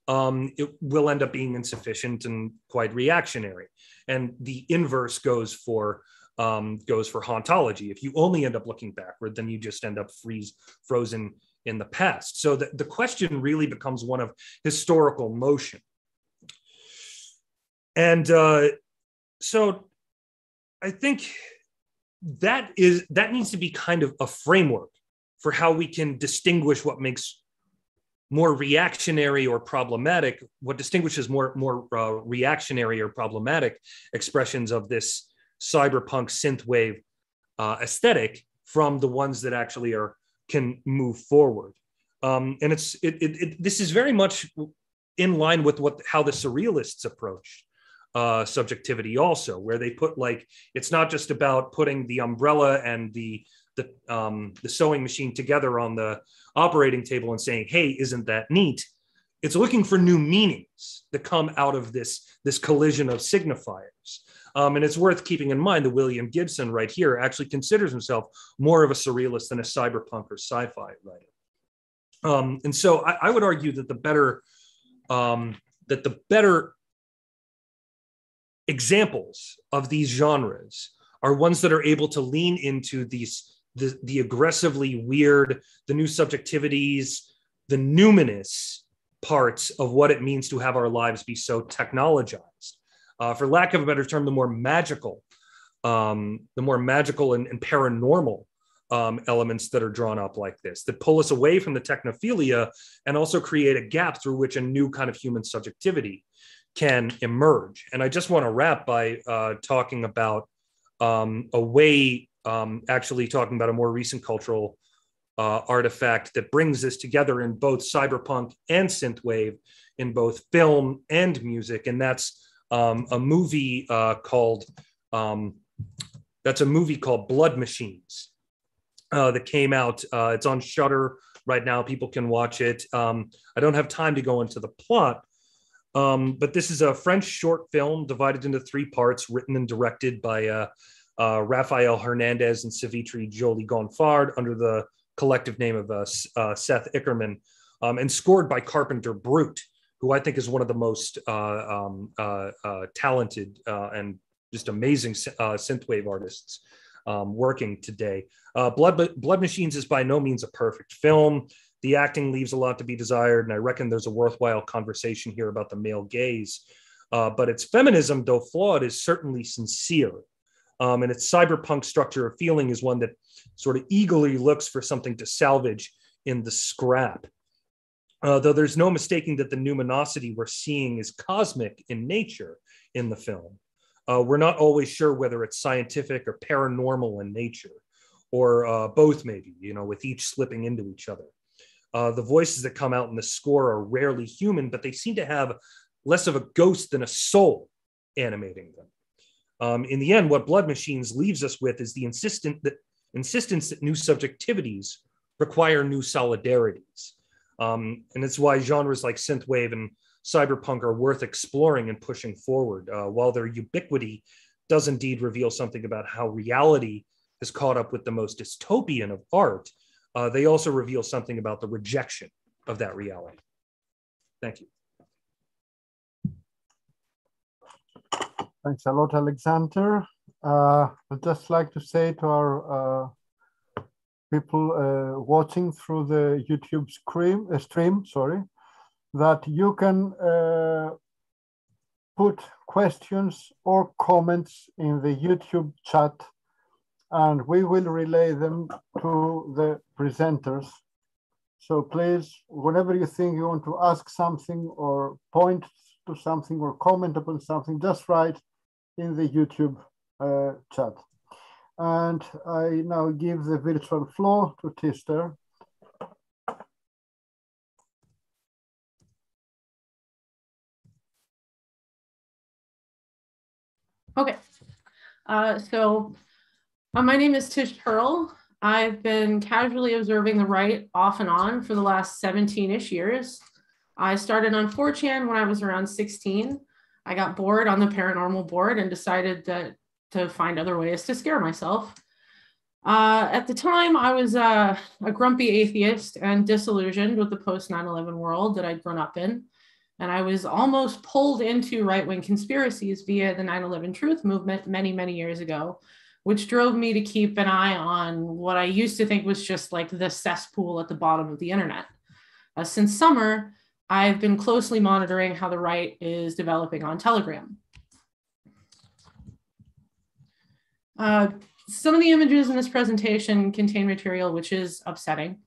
um, it will end up being insufficient and quite reactionary. And the inverse goes for um, goes for hauntology. If you only end up looking backward then you just end up freeze frozen in the past. So the, the question really becomes one of historical motion. And uh, so I think that is that needs to be kind of a framework for how we can distinguish what makes more reactionary or problematic what distinguishes more more uh, reactionary or problematic expressions of this cyberpunk synthwave uh, aesthetic from the ones that actually are can move forward. Um, and it's it, it, it, this is very much in line with what how the surrealists approached uh, subjectivity also, where they put like it's not just about putting the umbrella and the the um, the sewing machine together on the operating table and saying, "Hey, isn't that neat?" It's looking for new meanings that come out of this this collision of signifiers. Um, and it's worth keeping in mind that William Gibson, right here, actually considers himself more of a surrealist than a cyberpunk or sci-fi writer. Um, and so I, I, would argue that the better um, that the better examples of these genres are ones that are able to lean into these the, the aggressively weird, the new subjectivities, the numinous parts of what it means to have our lives be so technologized. Uh, for lack of a better term, the more magical, um, the more magical and, and paranormal um, elements that are drawn up like this that pull us away from the technophilia and also create a gap through which a new kind of human subjectivity can emerge. And I just want to wrap by uh, talking about um, a way, um, actually talking about a more recent cultural uh, artifact that brings this together in both cyberpunk and synthwave, in both film and music. And that's um, a movie uh, called, um, that's a movie called Blood Machines uh, that came out. Uh, it's on Shudder right now. People can watch it. Um, I don't have time to go into the plot, um, but this is a French short film divided into three parts, written and directed by uh, uh, Raphael Hernandez and Savitri Joly Gonfard under the collective name of uh, uh Seth Ickerman, um, and scored by Carpenter Brut, who I think is one of the most uh, um, uh, talented and just amazing synthwave artists um, working today. Blood, Blood Machines is by no means a perfect film. The acting leaves a lot to be desired, and I reckon there's a worthwhile conversation here about the male gaze. Uh, but its feminism, though flawed, is certainly sincere. Um, and its cyberpunk structure of feeling is one that sort of eagerly looks for something to salvage in the scrap. Uh, though there's no mistaking that the numinosity we're seeing is cosmic in nature in the film. Uh, we're not always sure whether it's scientific or paranormal in nature, or uh, both, maybe, you know, with each slipping into each other. Uh, the voices that come out in the score are rarely human, but they seem to have less of a ghost than a soul animating them. Um, in the end, what Blood Machines leaves us with is the insistent insistence that new subjectivities require new solidarities. Um, and it's why genres like synthwave and cyberpunk are worth exploring and pushing forward. Uh, while their ubiquity does indeed reveal something about how reality has caught up with the most dystopian of art, uh, they also reveal something about the rejection of that reality. Thank you. Thanks a lot, Alexander. uh, I'd just like to say to our uh, people uh, watching through the YouTube stream, uh, stream, sorry, that you can uh, put questions or comments in the YouTube chat and we will relay them to the presenters. So please, whenever you think you want to ask something or point to something or comment upon something, just write in the YouTube uh, chat. And I now give the virtual floor to Tister. Okay, uh, so uh, my name is Tish Turl. I've been casually observing the right off and on for the last 17-ish years. I started on 4chan when I was around 16. I got bored on the paranormal board and decided that to find other ways to scare myself. Uh, at the time, I was uh, a grumpy atheist and disillusioned with the post 9 11 world that I'd grown up in. And I was almost pulled into right wing conspiracies via the 9 11 truth movement many, many years ago, which drove me to keep an eye on what I used to think was just like the cesspool at the bottom of the internet. Uh, since summer, I've been closely monitoring how the right is developing on Telegram. Uh, some of the images in this presentation contain material which is upsetting.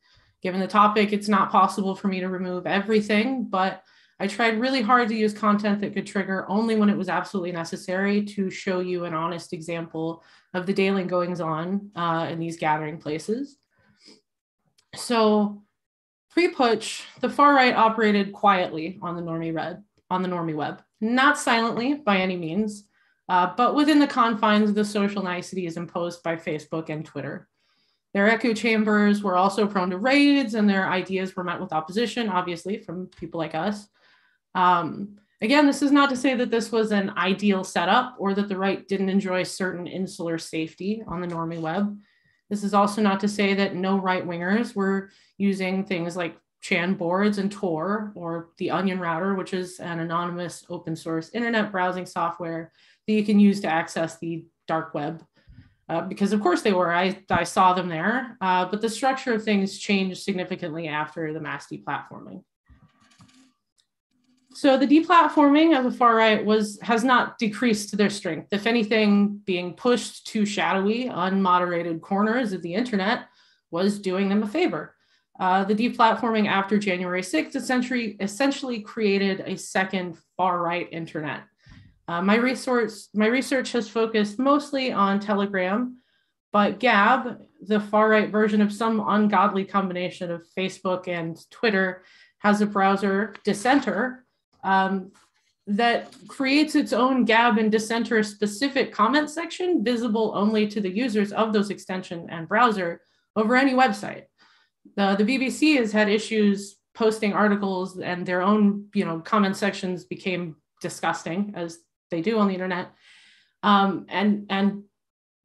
Given the topic, it's not possible for me to remove everything, but I tried really hard to use content that could trigger only when it was absolutely necessary to show you an honest example of the daily goings on uh, in these gathering places. So pre-putsch, the far right operated quietly on the normie red, on the normie web, not silently by any means, uh, but within the confines of the social niceties imposed by Facebook and Twitter. Their echo chambers were also prone to raids, and their ideas were met with opposition, obviously, from people like us. Um, again, this is not to say that this was an ideal setup or that the right didn't enjoy certain insular safety on the normie web. This is also not to say that no right wingers were using things like Chan boards and Tor or the Onion Router, which is an anonymous open source internet browsing software that you can use to access the dark web. Uh, because of course they were, I, I saw them there, uh, but the structure of things changed significantly after the mass deplatforming. So the deplatforming of the far right was has not decreased their strength. If anything, being pushed to shadowy, unmoderated corners of the internet was doing them a favor. Uh, the deplatforming after January 6th essentially, essentially created a second far right internet uh, my, resource, my research has focused mostly on Telegram, but Gab, the far right version of some ungodly combination of Facebook and Twitter, has a browser, Dissenter, um, that creates its own Gab and Dissenter specific comment section visible only to the users of those extension and browser over any website. The, the BBC has had issues posting articles and their own you know comment sections became disgusting as they do on the internet. Um, and and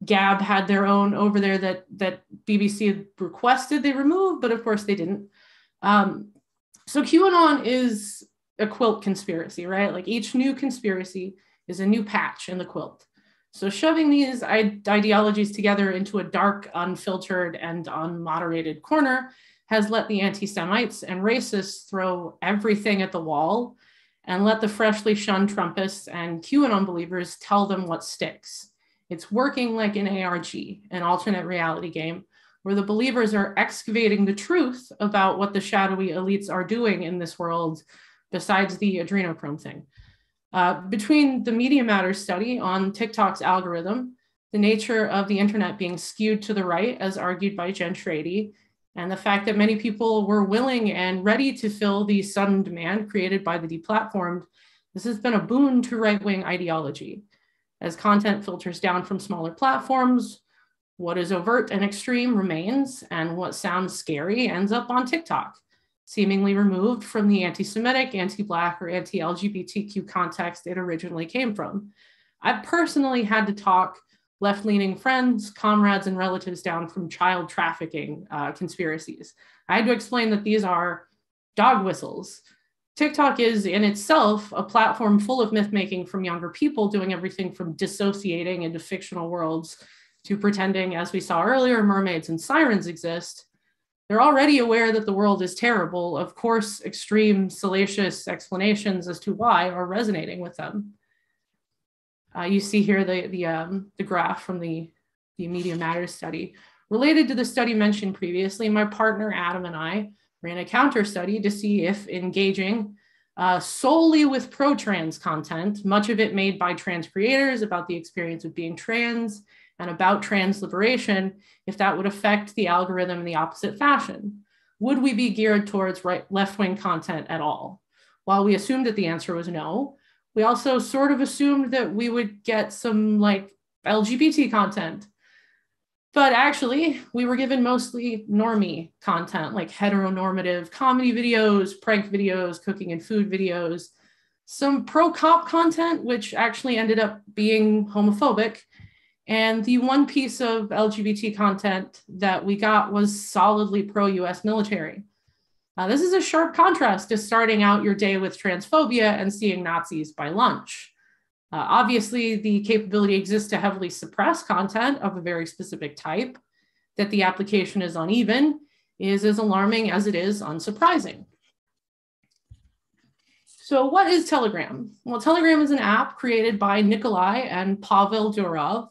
Gab had their own over there that that BBC requested they remove, but of course they didn't. Um, so QAnon is a quilt conspiracy, right? Like each new conspiracy is a new patch in the quilt. So shoving these ideologies together into a dark, unfiltered, and unmoderated corner has let the anti-Semites and racists throw everything at the wall and let the freshly shunned Trumpists and QAnon believers tell them what sticks. It's working like an ARG, an alternate reality game, where the believers are excavating the truth about what the shadowy elites are doing in this world, besides the adrenochrome thing. Uh, between the Media Matters study on TikTok's algorithm, the nature of the internet being skewed to the right, as argued by Jen Schradie, and the fact that many people were willing and ready to fill the sudden demand created by the deplatformed, this has been a boon to right wing ideology. As content filters down from smaller platforms, what is overt and extreme remains, and what sounds scary ends up on TikTok, seemingly removed from the anti Semitic, anti Black, or anti LGBTQ context it originally came from. I've personally had to talk left leaning friends, comrades, and relatives down from child trafficking uh, conspiracies. I had to explain that these are dog whistles. TikTok is in itself a platform full of myth making from younger people doing everything from dissociating into fictional worlds to pretending, as we saw earlier, mermaids and sirens exist. They're already aware that the world is terrible. Of course, extreme, salacious explanations as to why are resonating with them. Uh, you see here the, the, um, the graph from the, the Media Matters study. Related to the study mentioned previously, my partner Adam and I ran a counter study to see if engaging uh, solely with pro trans content, much of it made by trans creators about the experience of being trans and about trans liberation, if that would affect the algorithm in the opposite fashion. Would we be geared towards right, left wing content at all? While we assumed that the answer was no, we also sort of assumed that we would get some like LGBT content but actually, we were given mostly normie content like heteronormative comedy videos, prank videos, cooking and food videos, some pro cop content, which actually ended up being homophobic. And the one piece of LGBT content that we got was solidly pro US military. Uh, this is a sharp contrast to starting out your day with transphobia and seeing Nazis by lunch. Uh, obviously, the capability exists to heavily suppress content of a very specific type. That the application is uneven is as alarming as it is unsurprising. So what is Telegram? Well, Telegram is an app created by Nikolai and Pavel Durov.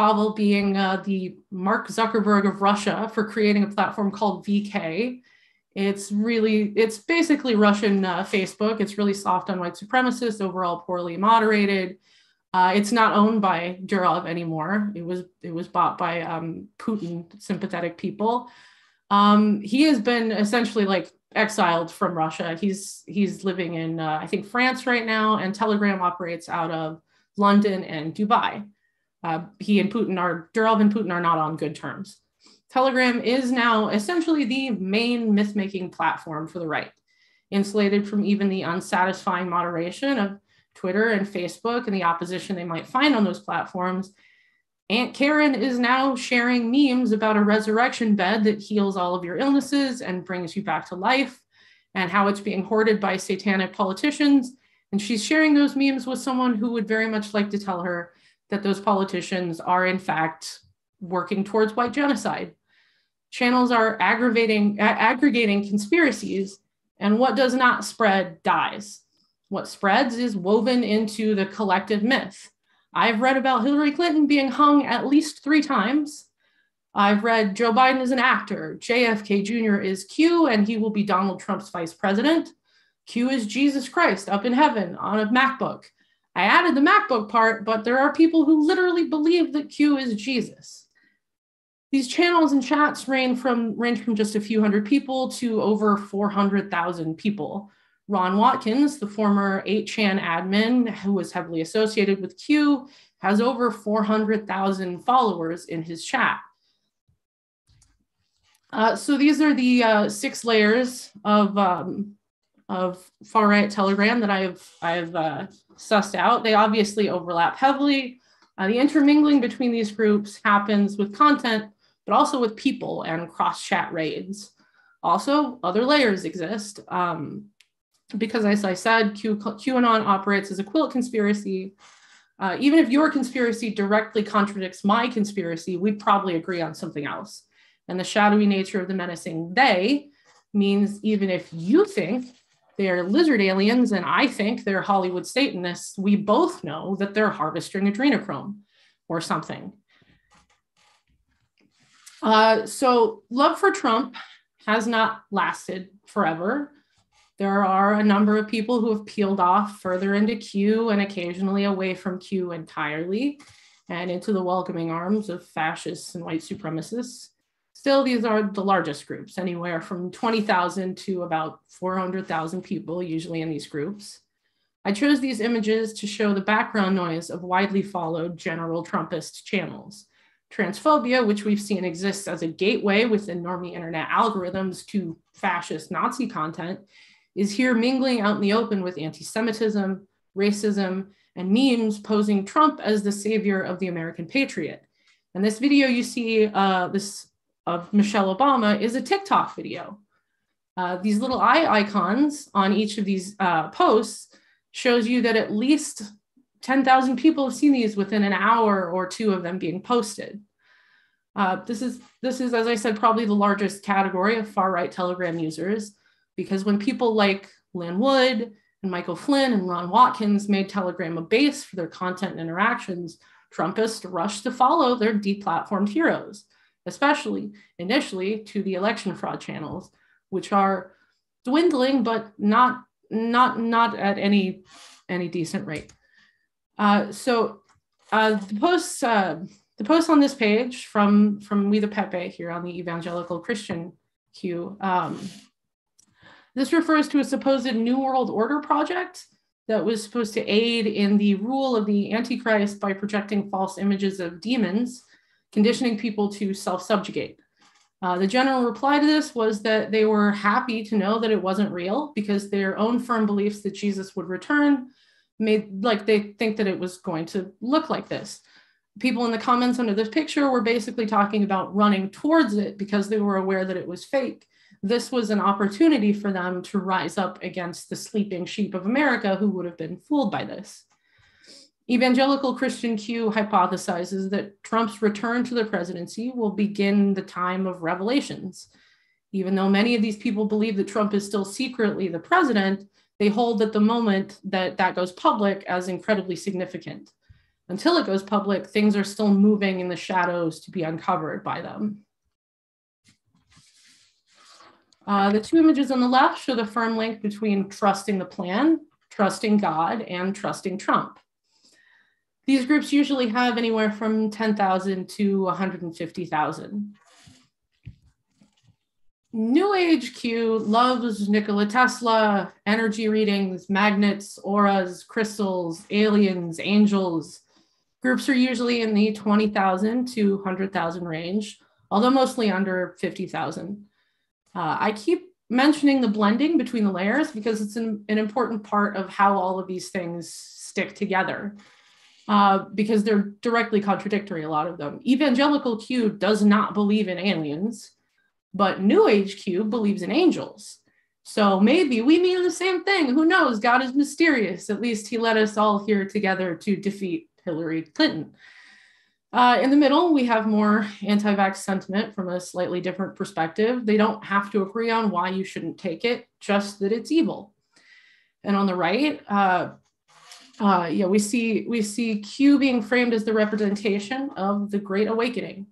Pavel being uh, the Mark Zuckerberg of Russia for creating a platform called VK. It's really, it's basically Russian uh, Facebook. It's really soft on white supremacists, overall poorly moderated. Uh, it's not owned by Durov anymore. It was it was bought by um, Putin sympathetic people. Um, he has been essentially like exiled from Russia. He's he's living in uh, I think France right now, and Telegram operates out of London and Dubai. Uh, he and Putin are Durov and Putin are not on good terms. Telegram is now essentially the main myth making platform for the right, insulated from even the unsatisfying moderation of Twitter and Facebook and the opposition they might find on those platforms. Aunt Karen is now sharing memes about a resurrection bed that heals all of your illnesses and brings you back to life, and how it's being hoarded by satanic politicians. And she's sharing those memes with someone who would very much like to tell her that those politicians are, in fact, working towards white genocide channels are aggravating, aggregating conspiracies, and what does not spread dies. What spreads is woven into the collective myth. I've read about Hillary Clinton being hung at least three times. I've read Joe Biden is an actor. JFK Jr. is Q, and he will be Donald Trump's vice president. Q is Jesus Christ up in heaven on a MacBook. I added the MacBook part, but there are people who literally believe that Q is Jesus. These channels and chats range from, range from just a few hundred people to over 400,000 people. Ron Watkins, the former 8chan admin who was heavily associated with Q, has over 400,000 followers in his chat. Uh, so these are the uh, six layers of, um, of far right Telegram that I've, I've uh, sussed out. They obviously overlap heavily. Uh, the intermingling between these groups happens with content but also with people and cross chat raids. Also, other layers exist. Um, because as I said, Q, QAnon operates as a quilt conspiracy. Uh, even if your conspiracy directly contradicts my conspiracy, we'd probably agree on something else. And the shadowy nature of the menacing they means even if you think they're lizard aliens and I think they're Hollywood Satanists, we both know that they're harvesting adrenochrome or something. Uh, so, love for Trump has not lasted forever. There are a number of people who have peeled off further into Q and occasionally away from Q entirely and into the welcoming arms of fascists and white supremacists. Still, these are the largest groups, anywhere from 20,000 to about 400,000 people, usually in these groups. I chose these images to show the background noise of widely followed general Trumpist channels transphobia, which we've seen exists as a gateway within normie internet algorithms to fascist Nazi content, is here mingling out in the open with anti Semitism, racism, and memes posing Trump as the savior of the American patriot. And this video you see uh, this of Michelle Obama is a TikTok video. Uh, these little eye icons on each of these uh, posts shows you that at least 10,000 people have seen these within an hour or two of them being posted. Uh, this is this is, as I said, probably the largest category of far right Telegram users, because when people like Lin Wood and Michael Flynn and Ron Watkins made Telegram a base for their content and interactions, Trumpists rushed to follow their deplatformed heroes, especially initially to the election fraud channels, which are dwindling, but not not not at any any decent rate. Uh, so uh, the posts uh, the posts on this page from from We the Pepe here on the Evangelical Christian Q. Um, this refers to a supposed New World Order project that was supposed to aid in the rule of the Antichrist by projecting false images of demons, conditioning people to self subjugate. Uh, the general reply to this was that they were happy to know that it wasn't real because their own firm beliefs that Jesus would return made like they think that it was going to look like this. People in the comments under this picture were basically talking about running towards it because they were aware that it was fake this was an opportunity for them to rise up against the sleeping sheep of America who would have been fooled by this. Evangelical Christian Q hypothesizes that Trump's return to the presidency will begin the time of revelations. Even though many of these people believe that Trump is still secretly the president, they hold that the moment that that goes public as incredibly significant. Until it goes public, things are still moving in the shadows to be uncovered by them. Uh, the two images on the left show the firm link between trusting the plan, trusting God, and trusting Trump. These groups usually have anywhere from 10,000 to 150,000. New Age Q loves Nikola Tesla, energy readings, magnets, auras, crystals, aliens, angels. Groups are usually in the 20,000 to 100,000 range, although mostly under 50,000. Uh, I keep mentioning the blending between the layers because it's an, an important part of how all of these things stick together. Uh, because they're directly contradictory, a lot of them. Evangelical Q does not believe in aliens, but New Age Q believes in angels. So maybe we mean the same thing. Who knows? God is mysterious. At least he led us all here together to defeat Hillary Clinton. Uh, in the middle, we have more anti vax sentiment from a slightly different perspective. They don't have to agree on why you shouldn't take it, just that it's evil. And on the right, uh, uh, yeah, we see we see Q being framed as the representation of the Great Awakening.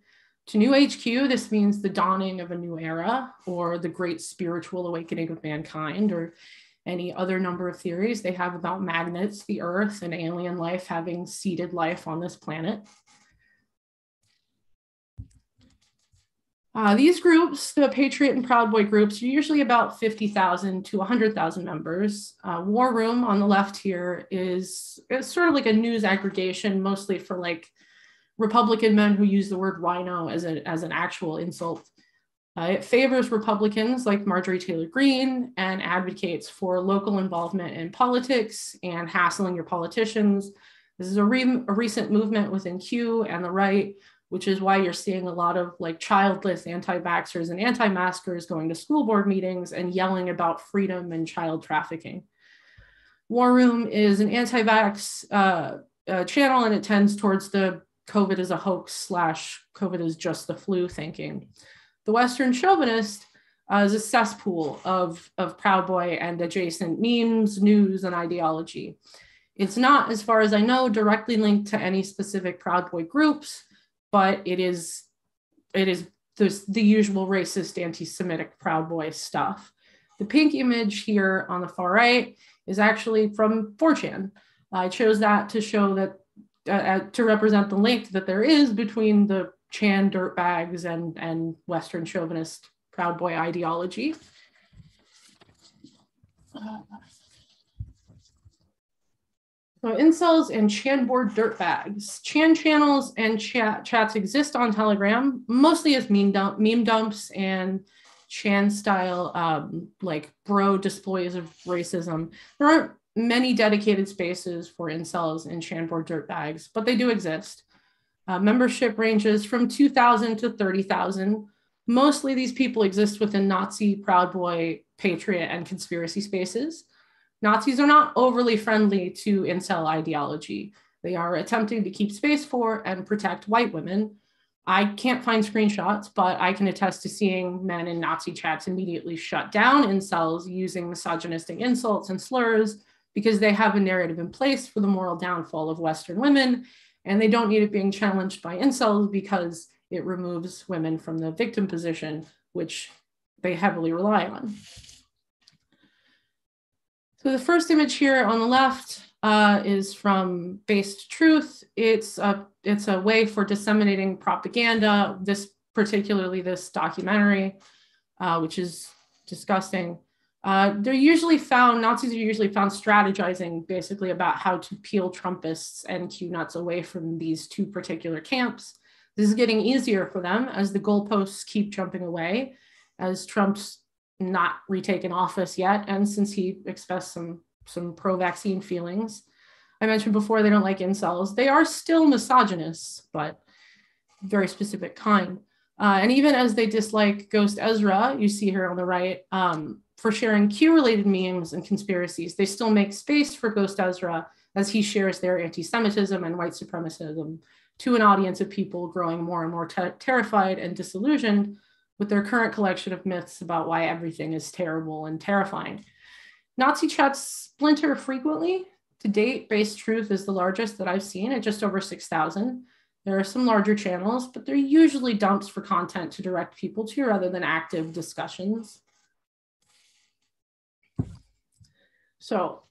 To New Age Q, this means the dawning of a new era or the great spiritual awakening of mankind or any other number of theories they have about magnets, the earth, and alien life having seeded life on this planet. Uh, these groups, the Patriot and Proud Boy groups, are usually about 50,000 to 100,000 members. Uh, War Room on the left here is sort of like a news aggregation, mostly for like Republican men who use the word RINO as, a, as an actual insult. Uh, it favors Republicans like Marjorie Taylor Greene and advocates for local involvement in politics and hassling your politicians. This is a, re a recent movement within Q and the right which is why you're seeing a lot of like childless anti-vaxxers and anti-maskers going to school board meetings and yelling about freedom and child trafficking. War Room is an anti-vax uh, uh, channel and it tends towards the COVID is a hoax slash COVID is just the flu thinking. The Western chauvinist uh, is a cesspool of, of Proud Boy and adjacent memes, news, and ideology. It's not, as far as I know, directly linked to any specific Proud Boy groups, but it is it is the, the usual racist anti-Semitic Proud Boy stuff. The pink image here on the far right is actually from 4chan. I chose that to show that uh, uh, to represent the link that there is between the Chan dirtbags and and Western chauvinist Proud Boy ideology. Uh, so incels and Chan board dirtbags. Chan channels and chat chats exist on Telegram, mostly as meme, dump, meme dumps and Chan style um, like bro displays of racism. There aren't many dedicated spaces for incels and Chan board dirtbags, but they do exist. Uh, membership ranges from 2,000 to 30,000. Mostly these people exist within Nazi, Proud Boy, Patriot, and conspiracy spaces. Nazis are not overly friendly to incel ideology. They are attempting to keep space for and protect white women. I can't find screenshots, but I can attest to seeing men in Nazi chats immediately shut down incels using misogynistic insults and slurs because they have a narrative in place for the moral downfall of Western women, and they don't need it being challenged by incels because it removes women from the victim position, which they heavily rely on. So the first image here on the left uh, is from Based Truth. It's a, it's a way for disseminating propaganda, this particularly this documentary, uh, which is disgusting. Uh, they're usually found, Nazis are usually found strategizing basically about how to peel Trumpists and Q nuts away from these two particular camps. This is getting easier for them as the goalposts keep jumping away, as Trump's not retaken office yet, and since he expressed some some pro-vaccine feelings. I mentioned before they don't like incels. They are still misogynists, but very specific kind. Uh, and even as they dislike Ghost Ezra, you see here on the right, um, for sharing Q-related memes and conspiracies, they still make space for Ghost Ezra as he shares their anti-Semitism and white supremacism to an audience of people growing more and more ter- terrified and disillusioned with their current collection of myths about why everything is terrible and terrifying. Nazi chats splinter frequently. To date, Based Truth is the largest that I've seen at just over 6,000. There are some larger channels, but they're usually dumps for content to direct people to rather than active discussions. So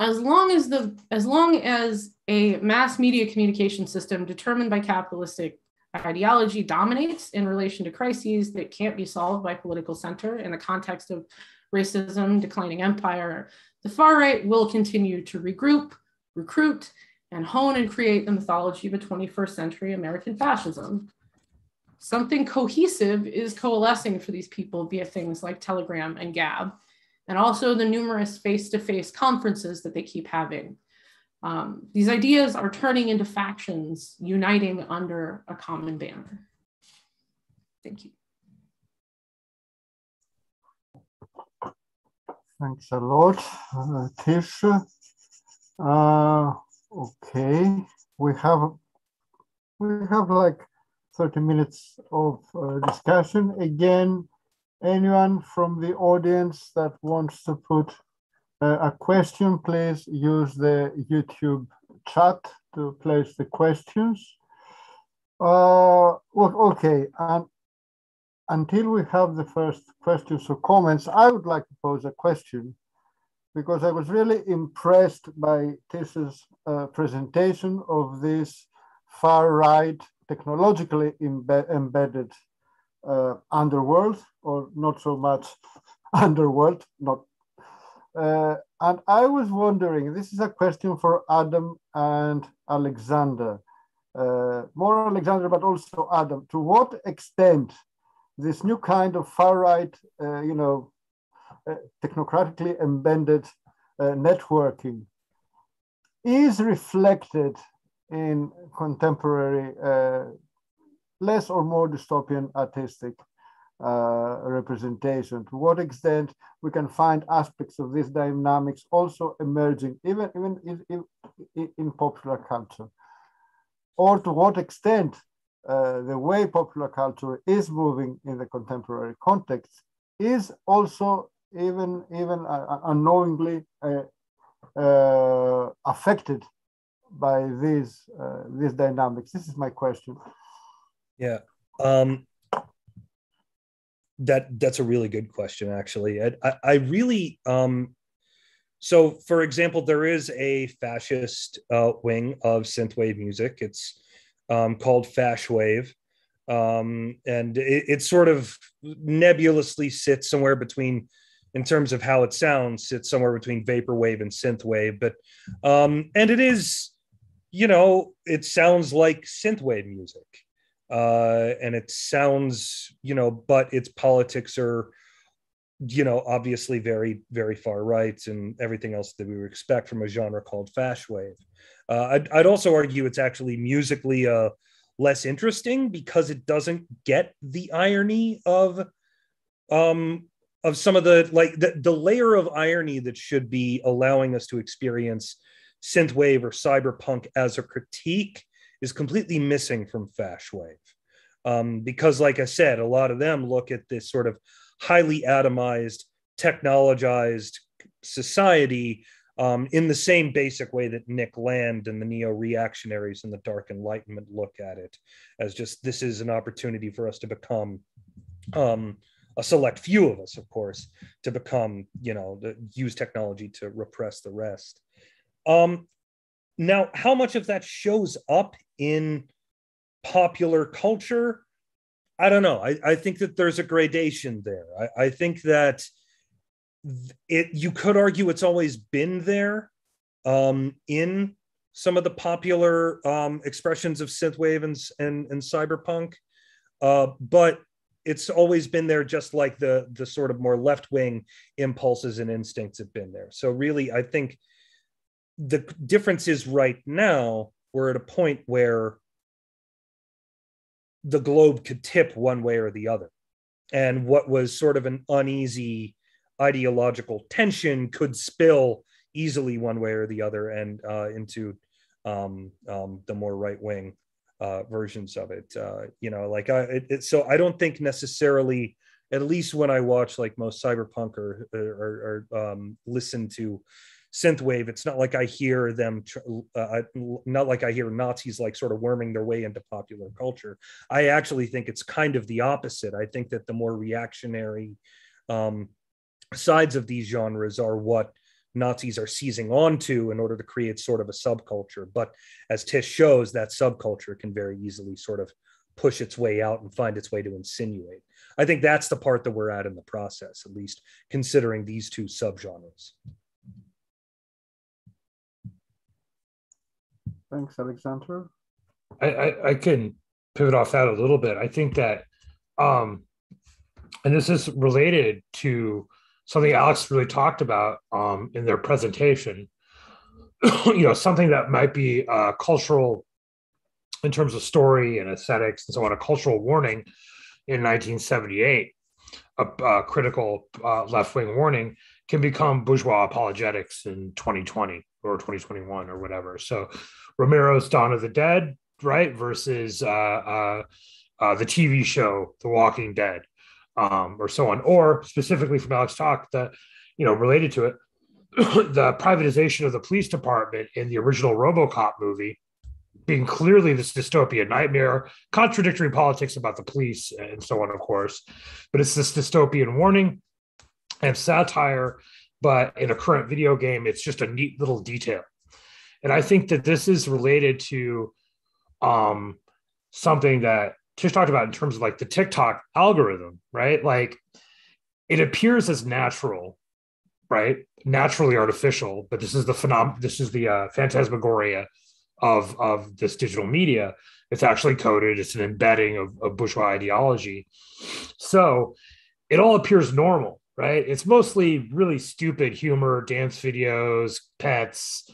as long as the as long as a mass media communication system determined by capitalistic ideology dominates in relation to crises that can't be solved by political center in the context of racism, declining empire, the far right will continue to regroup, recruit, and hone and create the mythology of a 21st century American fascism. Something cohesive is coalescing for these people via things like Telegram and Gab, and also the numerous face to face conferences that they keep having. Um, these ideas are turning into factions uniting under a common banner. Thank you. Thanks a lot, uh, Tish. Uh, okay, we have we have like 30 minutes of uh, discussion. Again, anyone from the audience that wants to put a question, please use the YouTube chat to place the questions. Uh, okay, and until we have the first questions or comments, I would like to pose a question because I was really impressed by Tish's uh, presentation of this far right, technologically embedded uh, underworld, or not so much underworld, not. Uh, and I was wondering, this is a question for Adam and Alexander, uh, more Alexander, but also Adam. To what extent this new kind of far right, uh, you know, uh, technocratically embedded uh, networking is reflected in contemporary, uh, less or more dystopian artistic uh, representation. To what extent we can find aspects of these dynamics also emerging, even, even in, in, in popular culture, or to what extent uh, the way popular culture is moving in the contemporary context is also even even uh, unknowingly uh, uh affected by these uh, these dynamics. This is my question. Yeah, um, that that's a really good question. Actually, I, I really um, so for example, there is a fascist uh, wing of synthwave music. It's um, called Fashwave. Um, and it, it, sort of nebulously sits somewhere between, in terms of how it sounds, sits somewhere between vaporwave and synthwave. But um, and it is, you know, it sounds like synthwave music, uh, and it sounds, you know, but its politics are, you know, obviously very very far right and everything else that we would expect from a genre called Fashwave. Uh, I'd, I'd, also argue it's actually musically a, less interesting because it doesn't get the irony of um of some of the like the, the layer of irony that should be allowing us to experience synthwave or cyberpunk as a critique is completely missing from fashwave um, because like i said a lot of them look at this sort of highly atomized technologized society um, in the same basic way that Nick Land and the neo reactionaries and the Dark Enlightenment look at it as just this is an opportunity for us to become um, a select few of us, of course, to become, you know, the, use technology to repress the rest. Um, now, how much of that shows up in popular culture? I don't know. I, I think that there's a gradation there. I, I think that it you could argue it's always been there um, in some of the popular um, expressions of synthwave and, and, and cyberpunk, uh, but it's always been there, just like the the sort of more left wing impulses and instincts have been there. So really, I think the difference is right now we're at a point where the globe could tip one way or the other, and what was sort of an uneasy ideological tension could spill easily one way or the other and uh, into um, um, the more right wing uh, versions of it. Uh, you know, like I, it, it, so I don't think necessarily, at least when I watch like most cyberpunk or, or, or um, listen to synthwave, it's not like I hear them, uh, not like I hear Nazis like sort of worming their way into popular culture. I actually think it's kind of the opposite. I think that the more reactionary, um, sides of these genres are what Nazis are seizing onto in order to create sort of a subculture. But as Tish shows, that subculture can very easily sort of push its way out and find its way to insinuate. I think that's the part that we're at in the process, at least considering these two subgenres. Thanks, Alexander. I, I, I can pivot off that a little bit. I think that, um, and this is related to something Alex really talked about um, in their presentation. you know, something that might be uh, cultural in terms of story and aesthetics and so on, a cultural warning in 1978, a, a critical uh, left wing warning can become bourgeois apologetics in 2020 or 2021 or whatever. So Romero's Dawn of the Dead, right, versus uh, uh, uh the TV show The Walking Dead um, or so on, or specifically from Alex talk that you know related to it, the privatization of the police department in the original RoboCop movie being clearly this dystopian nightmare, contradictory politics about the police and so on, of course, but it's this dystopian warning and satire. But in a current video game, it's just a neat little detail, and I think that this is related to um, something that Tish talked about in terms of like the TikTok algorithm, right? Like it appears as natural, right? Naturally artificial, but this is the phenom this is the uh, phantasmagoria of of this digital media. It's actually coded, it's an embedding of, of bourgeois ideology. So it all appears normal, right? It's mostly really stupid humor, dance videos, pets,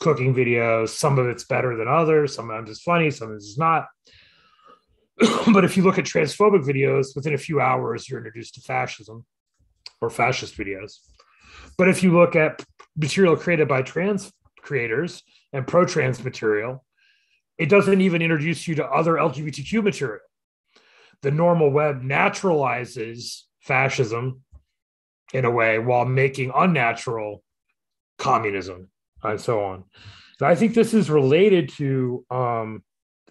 cooking videos. Some of it's better than others. Sometimes it's funny, sometimes it's not. but if you look at transphobic videos, within a few hours, you're introduced to fascism or fascist videos. But if you look at material created by trans creators and pro trans material, it doesn't even introduce you to other LGBTQ material. The normal web naturalizes fascism in a way while making unnatural communism and so on. And I think this is related to um,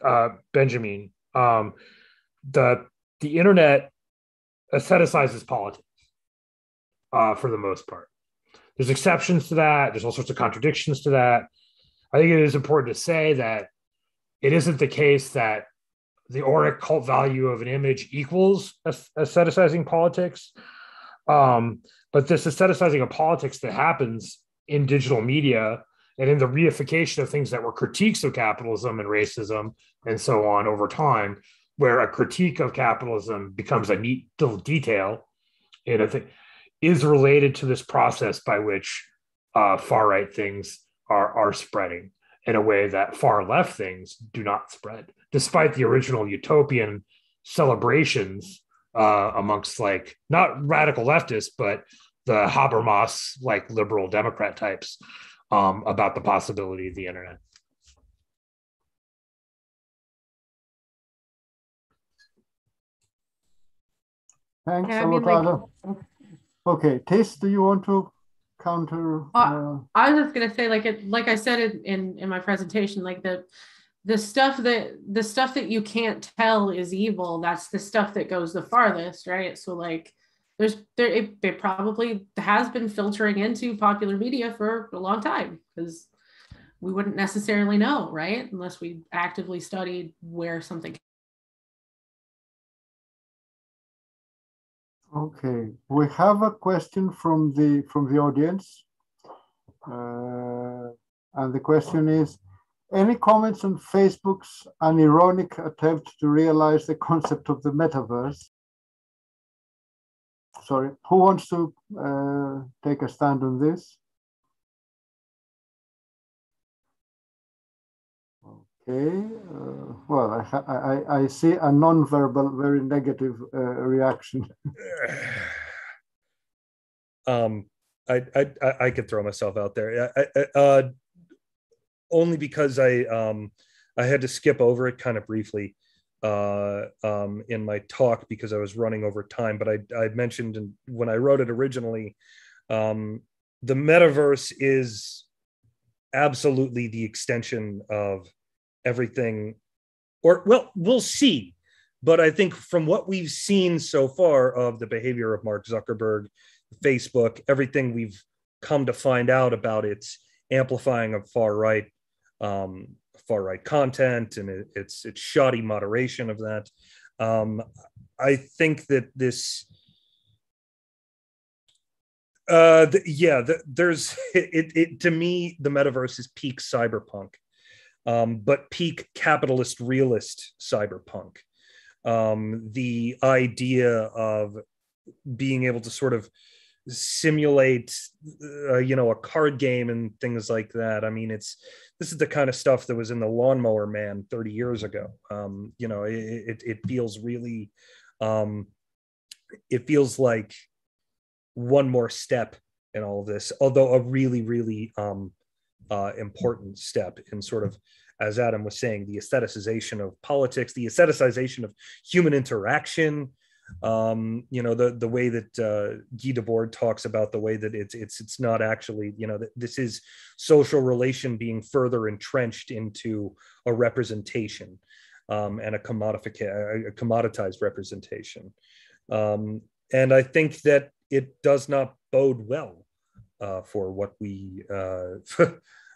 uh, Benjamin um, the the internet aestheticizes politics uh, for the most part. There's exceptions to that. There's all sorts of contradictions to that. I think it is important to say that it isn't the case that the auric cult value of an image equals aestheticizing politics. Um, but this aestheticizing of politics that happens in digital media and in the reification of things that were critiques of capitalism and racism and so on over time, where a critique of capitalism becomes a neat little detail in a thing, is related to this process by which uh, far right things are are spreading. in a way that far left things do not spread, despite the original utopian celebrations uh, amongst like not radical leftists, but the Habermas like liberal Democrat types um, about the possibility of the internet. Thanks, Yeah, I mean, like- Okay, Tis, do you want to counter? Uh, uh, I was just gonna say, like it, like I said in, in in my presentation, like the the stuff that the stuff that you can't tell is evil. That's the stuff that goes the farthest, right? So like, there's there it, it probably has been filtering into popular media for a long time because we wouldn't necessarily know, right? Unless we actively studied where something. Okay, we have a question from the from the audience. Uh, and the question is, any comments on Facebook's unironic attempt to realize the concept of the metaverse? Sorry, who wants to uh, take a stand on this? Okay, uh, well, I, I, I- see a non-verbal, very negative uh, reaction. um, I, I I I could throw myself out there. I, I, uh, only because I um I had to skip over it kind of briefly uh, um, in my talk because I was running over time. But I I mentioned when I wrote it originally, um, the metaverse is absolutely the extension of everything, or well, we'll see. But I think from what we've seen so far of the behavior of Mark Zuckerberg, Facebook, everything we've come to find out about its amplifying of far right um, far right content and it, its its shoddy moderation of that. Um, I think that this, uh, yeah, th- there's it, it. To me, the metaverse is peak cyberpunk, um, but peak capitalist realist cyberpunk. Um, the idea of being able to sort of simulate uh, you know a card game and things like that i mean it's this is the kind of stuff that was in the lawnmower man 30 years ago. Um you know it it, it feels really um it feels like one more step in all of this although a really really um uh important step in sort of as adam was saying the aestheticization of politics the aestheticization of human interaction um you know the the way that uh guy debord talks about the way that it's it's it's not actually you know that this is social relation being further entrenched into a representation um and a commodification a commoditized representation. Um and i think that it does not bode well uh for what we uh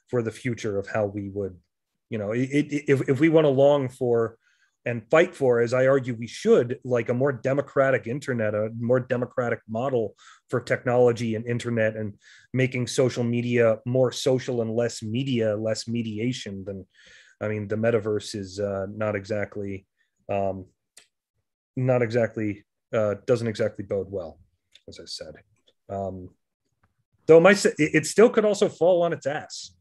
for the future of how we would you know it, it, if, if we want to long for and fight for, as I argue we should, like a more democratic internet, a more democratic model for technology and internet and making social media more social and less media, less mediation than, I mean, the metaverse is uh, not exactly, um, not exactly, uh, doesn't exactly bode well, as I said. Um, though my, it still could also fall on its ass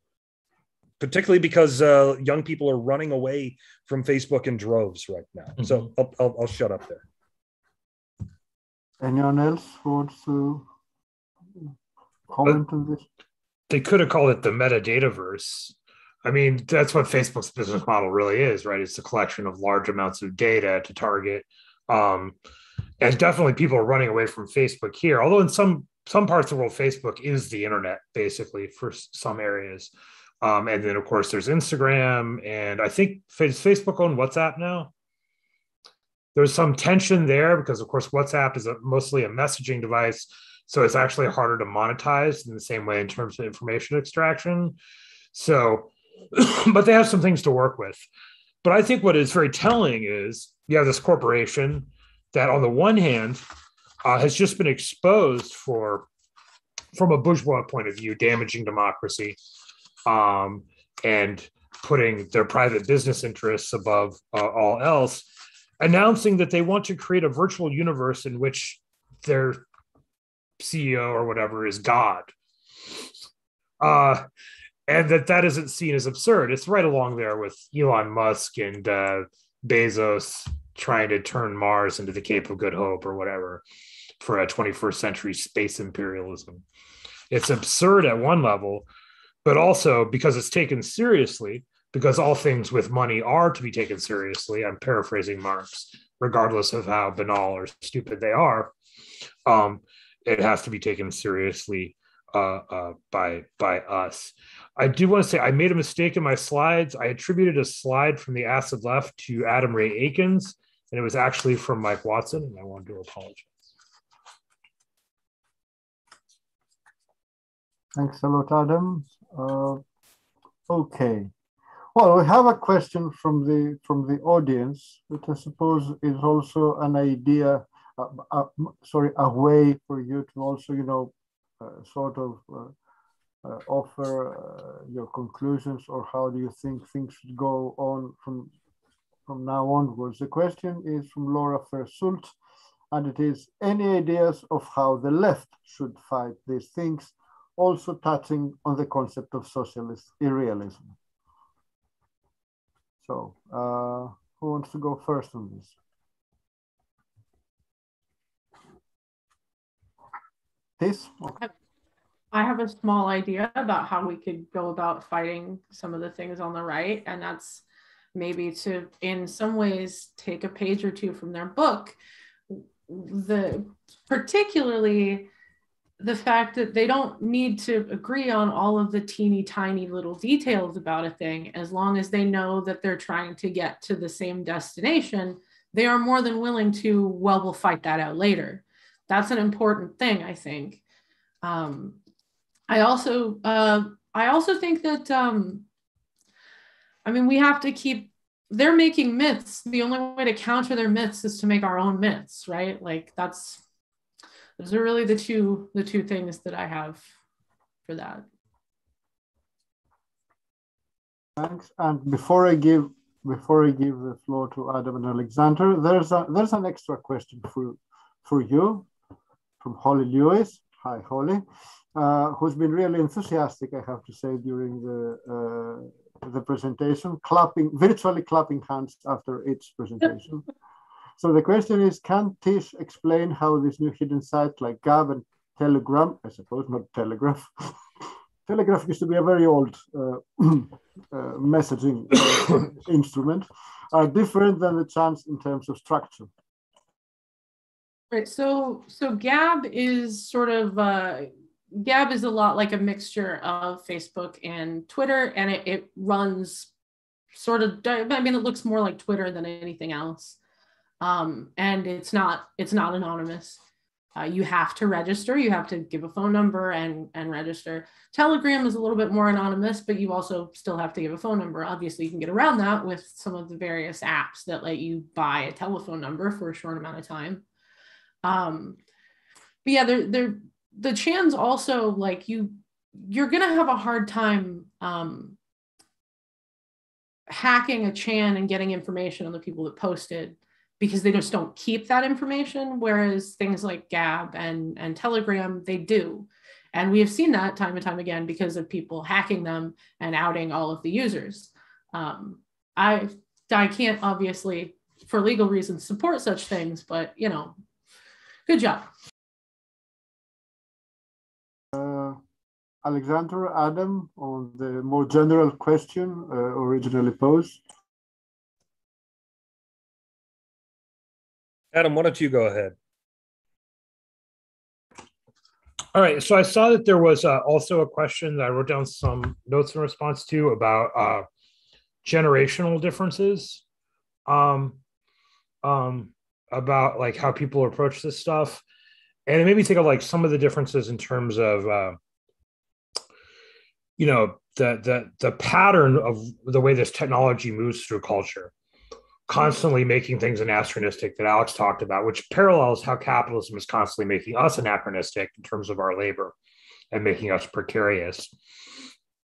particularly because uh, young people are running away from Facebook in droves right now. Mm-hmm. So I'll, I'll, I'll, shut up there. Anyone else wants to comment on this? They could have called it the metadataverse. I mean, that's what Facebook's business model really is, right? It's a collection of large amounts of data to target. Um, and definitely people are running away from Facebook here. Although in some some parts of the world, Facebook is the internet basically for some areas. Um, and then, of course, there's Instagram, and I think Facebook on WhatsApp now. There's some tension there because, of course, WhatsApp is a, mostly a messaging device, so it's actually harder to monetize in the same way in terms of information extraction. So, but they have some things to work with. But I think what is very telling is you have this corporation that, on the one hand, uh, has just been exposed for, from a bourgeois point of view, damaging democracy um, and putting their private business interests above uh, all else, announcing that they want to create a virtual universe in which their CEO or whatever is God. Uh, and that that isn't seen as absurd. It's right along there with Elon Musk and uh, Bezos trying to turn Mars into the Cape of Good Hope or whatever for a 21st century space imperialism. It's absurd at one level, but also because it's taken seriously, because all things with money are to be taken seriously. I'm paraphrasing Marx, regardless of how banal or stupid they are. Um, it has to be taken seriously uh, uh, by by us. I do want to say I made a mistake in my slides. I attributed a slide from the acid left to Adam Ray Akins, and it was actually from Mike Watson, and I wanted to apologize. Thanks a lot, Adam. Uh, okay. Well, we have a question from the from the audience, which I suppose is also an idea, uh, uh, sorry, a way for you to also, you know, uh, sort of uh, uh, offer your conclusions or how do you think things should go on from from now onwards. The question is from Laura Fersult, and it is any ideas of how the left should fight these things also touching on the concept of socialist irrealism. So, uh, who wants to go first on this? This? I have a small idea about how we could go about fighting some of the things on the right, and that's maybe to, in some ways, take a page or two from their book. The particularly the fact that they don't need to agree on all of the teeny tiny little details about a thing as long as they know that they're trying to get to the same destination they are more than willing to well we'll fight that out later. That's an important thing i think. Um, i also uh, i also think that um, i mean we have to keep they're making myths. The only way to counter their myths is to make our own myths right? Like that's those are really the two the two things that I have for that. Thanks. And before I give before I give the floor to Adam and Alexander, there's a there's an extra question for for you from Holly Lewis. Hi, Holly, uh, who's been really enthusiastic, I have to say, during the uh, the presentation, clapping virtually clapping hands after each presentation. So the question is, can Tish explain how these new hidden sites like Gab and Telegram, I suppose, not Telegraph, Telegraph used to be a very old uh, uh, messaging uh, instrument, are different than the chans in terms of structure. Right. So, so Gab is sort of uh, Gab is a lot like a mixture of Facebook and Twitter, and it, it runs sort of. I mean, it looks more like Twitter than anything else um, and it's not it's not anonymous. Uh, you have to register. You have to give a phone number and and register. Telegram is a little bit more anonymous, but you also still have to give a phone number. Obviously, you can get around that with some of the various apps that let you buy a telephone number for a short amount of time. Um, but yeah, they're, they're, the chans also like you you're gonna have a hard time um, hacking a chan and getting information on the people that posted because they just don't keep that information whereas things like gab and and telegram they do. And we have seen that time and time again because of people hacking them and outing all of the users. Um, i i can't obviously for legal reasons support such things but you know good job. Uh, alexander adam on the more general question uh, originally posed Adam, why don't you go ahead? All right. So I saw that there was uh, also a question that I wrote down some notes in response to about uh, generational differences, um, um, about like how people approach this stuff, and it made me think of like some of the differences in terms of, uh, you know, the the the pattern of the way this technology moves through culture constantly making things anachronistic that Alex talked about, which parallels how capitalism is constantly making us anachronistic in terms of our labor and making us precarious.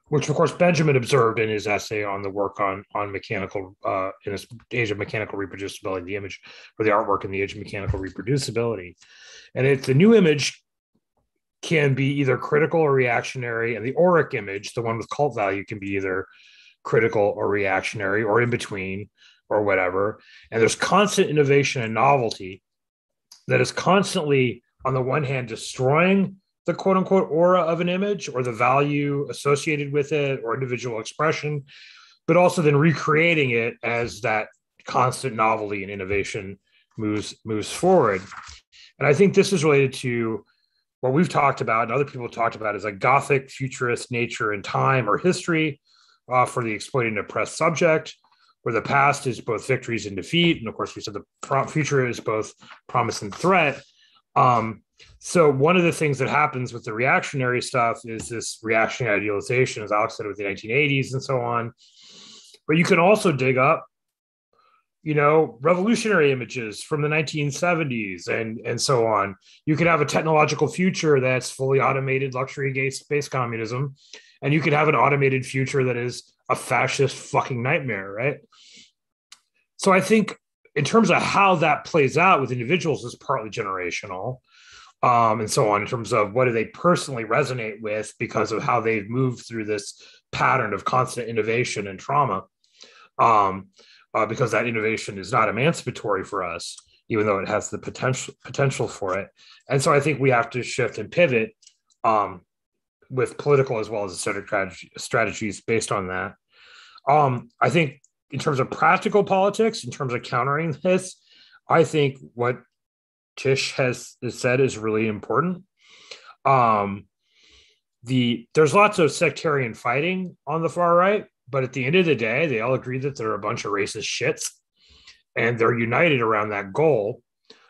Which, of course, Benjamin observed in his essay on the work on on mechanical uh, in his age of mechanical reproducibility, the image or the artwork in the age of mechanical reproducibility, and it's the new image can be either critical or reactionary, and the auric image, the one with cult value, can be either critical or reactionary or in between or whatever. And there's constant innovation and novelty that is constantly, on the one hand, destroying the quote unquote aura of an image or the value associated with it or individual expression, but also then recreating it as that constant novelty and innovation moves moves forward. And I think this is related to what we've talked about and other people have talked about is a gothic futurist nature and time or history uh, for the exploited and oppressed subject, where the past is both victories and defeat. And of course, we said the future is both promise and threat. Um, so one of the things that happens with the reactionary stuff is this reactionary idealization, as Alex said, with the 1980s and so on. But you can also dig up you know, revolutionary images from the 1970s and and so on. You can have a technological future that's fully automated luxury space communism, and you could have an automated future that is a fascist fucking nightmare, right? So I think in terms of how that plays out with individuals is partly generational. Um, and so on in terms of what do they personally resonate with because of how they've moved through this pattern of constant innovation and trauma. Um, uh, because that innovation is not emancipatory for us, even though it has the potential potential for it. And so I think we have to shift and pivot um, with political as well as aesthetic strategies based on that. Um, I think in terms of practical politics, in terms of countering this, I think what Tish has, has said is really important. Um, the there's lots of sectarian fighting on the far right, but at the end of the day, they all agree that they're a bunch of racist shits and they're united around that goal.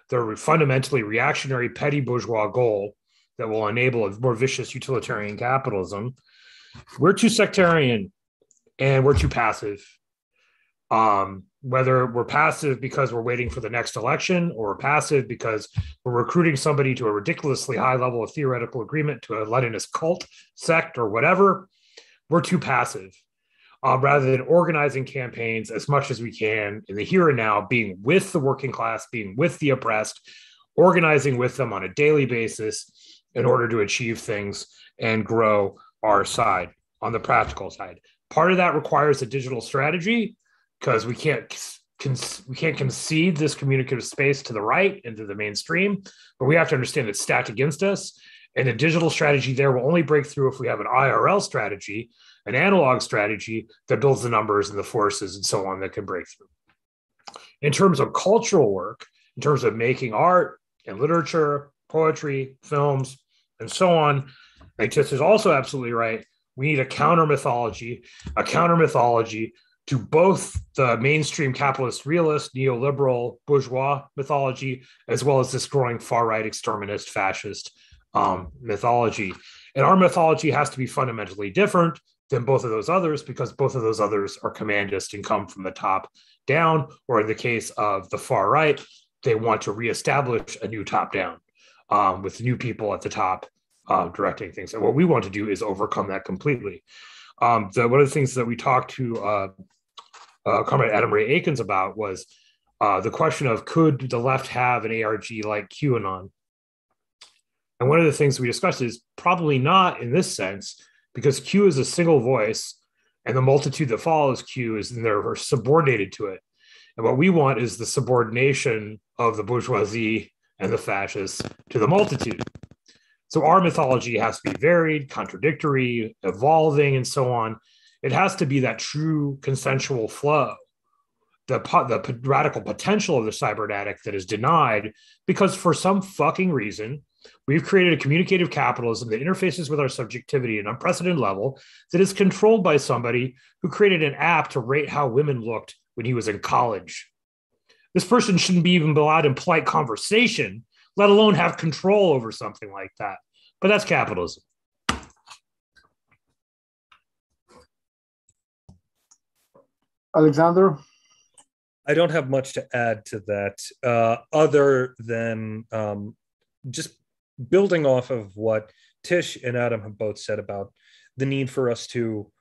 They're fundamentally reactionary, petty bourgeois goal that will enable a more vicious utilitarian capitalism. We're too sectarian and we're too passive. Um, whether we're passive because we're waiting for the next election or passive because we're recruiting somebody to a ridiculously high level of theoretical agreement to a Leninist cult sect or whatever, we're too passive uh, rather than organizing campaigns as much as we can in the here and now, being with the working class, being with the oppressed, organizing with them on a daily basis in order to achieve things and grow our side on the practical side. Part of that requires a digital strategy because we can't we can't concede this communicative space to the right into the mainstream, but we have to understand it's stacked against us. And a digital strategy there will only break through if we have an IRL strategy an analog strategy that builds the numbers and the forces and so on that can break through. In terms of cultural work, in terms of making art and literature, poetry, films, and so on, Tish is also absolutely right. We need a counter mythology, a counter mythology to both the mainstream capitalist realist, neoliberal, bourgeois mythology, as well as this growing far right exterminist fascist um, mythology. And our mythology has to be fundamentally different than both of those others because both of those others are commandist and come from the top down, or in the case of the far right, they want to reestablish a new top down um, with new people at the top uh, directing things. And what we want to do is overcome that completely. Um, the, one of the things that we talked to uh, uh, Comrade Adam Ray Akins about was uh, the question of could the left have an ARG like QAnon? And one of the things we discussed is probably not in this sense, because Q is a single voice and the multitude that follows Q is they're subordinated to it. And what we want is the subordination of the bourgeoisie and the fascists to the multitude. So our mythology has to be varied, contradictory, evolving, and so on. It has to be that true consensual flow, the, the radical potential of the cybernetic that is denied because for some fucking reason, We've created a communicative capitalism that interfaces with our subjectivity at an unprecedented level that is controlled by somebody who created an app to rate how women looked when he was in college. This person shouldn't be even allowed in polite conversation, let alone have control over something like that. But that's capitalism. Alexander? I don't have much to add to that, uh, other than um, just building off of what Tish and Adam have both said about the need for us to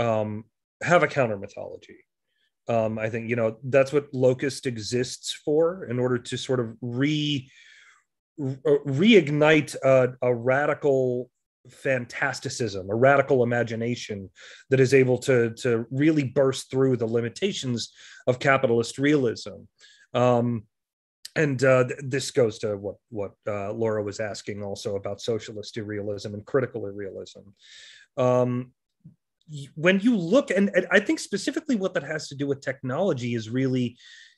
um, have a counter mythology. Um, I think you know that's what Locust exists for, in order to sort of re reignite a, a radical fantasticism, a radical imagination that is able to, to really burst through the limitations of capitalist realism. Um, and uh, th- this goes to what what uh, Laura was asking also about socialist realism and critical realism. Um, when you look, and, and, I think specifically what that has to do with technology is really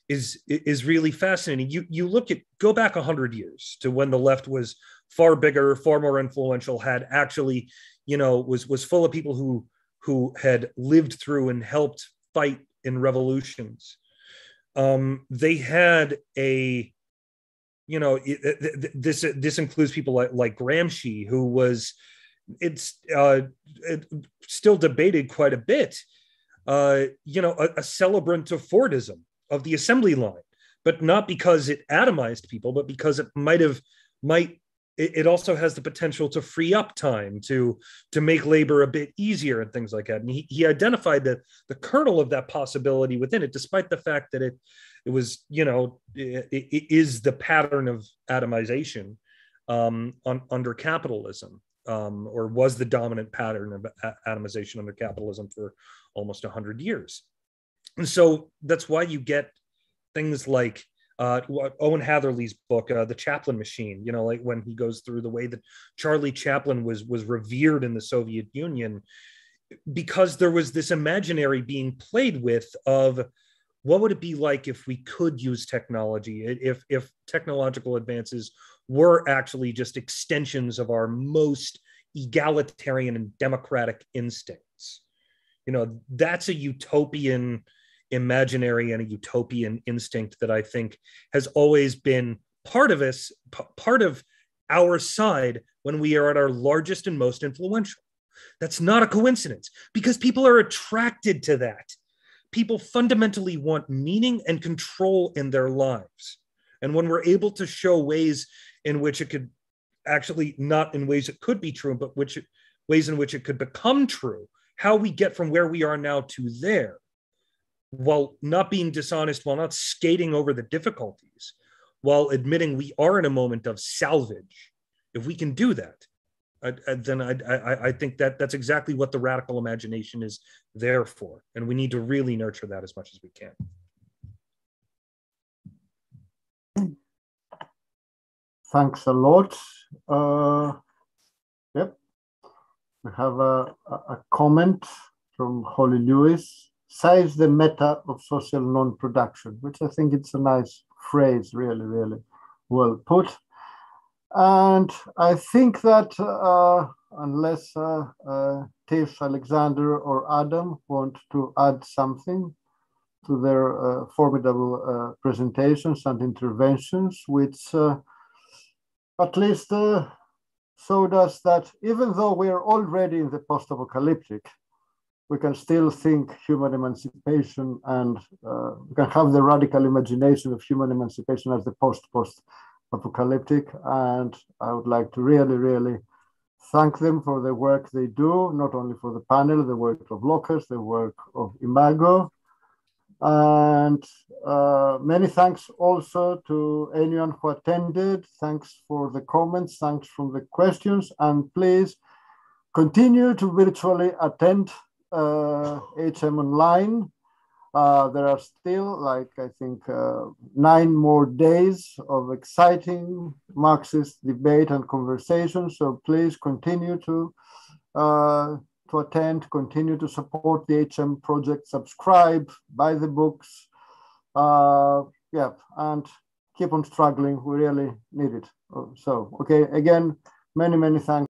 is is really fascinating. You you look at go back hundred years to when the left was far bigger, far more influential, had actually, you know, was was full of people who who had lived through and helped fight in revolutions. Um, they had a, you know, this this includes people like, like Gramsci, who was, it's uh, it, still debated quite a bit. Uh, you know, a, a celebrant of Fordism of the assembly line, but not because it atomized people, but because it might have might it, also has the potential to free up time to to make labor a bit easier and things like that. And he, he identified the the kernel of that possibility within it, despite the fact that it it was you know it, it is the pattern of atomization um, on, under capitalism. Um, or was the dominant pattern of atomization under capitalism for almost 100 years. And so that's why you get things like uh, Owen Hatherley's book, uh, The Chaplin Machine. You know, like when he goes through the way that Charlie Chaplin was was revered in the Soviet Union, because there was this imaginary being played with of what would it be like if we could use technology, if if technological advances were actually just extensions of our most egalitarian and democratic instincts. You know, that's a utopian imaginary and a utopian instinct that I think has always been part of us, p- part of our side when we are at our largest and most influential. That's not a coincidence because people are attracted to that. People fundamentally want meaning and control in their lives. And when we're able to show ways in which it could actually, not in ways it could be true, but which ways in which it could become true, how we get from where we are now to there, while not being dishonest, while not skating over the difficulties, while admitting we are in a moment of salvage, if we can do that, uh, uh, I, I, then I, I, I think that that's exactly what the radical imagination is there for, and we need to really nurture that as much as we can. Thanks a lot. Uh, yep, we have a, a comment from Holly Lewis saves the meta of social non-production, which I think it's a nice phrase, really, really well put. And I think that uh, unless uh, uh, Tish, Alexander, or Adam want to add something to their uh, formidable uh, presentations and interventions, which uh, at least showed us that even though we are already in the post-apocalyptic, we can still think human emancipation and uh, we can have the radical imagination of human emancipation as the post-post apocalyptic. And I would like to really, really thank them for the work they do, not only for the panel, the work of Locust, the work of Imago. And uh, many thanks also to anyone who attended. Thanks for the comments, thanks for the questions, and please continue to virtually attend uh, HM Online. Uh, there are still, like, I think, uh, nine more days of exciting Marxist debate and conversation. So please continue to, uh, to attend, continue to support the HM project, subscribe, buy the books. Uh, yeah, and keep on struggling. We really need it. So, okay, again, many, many thanks.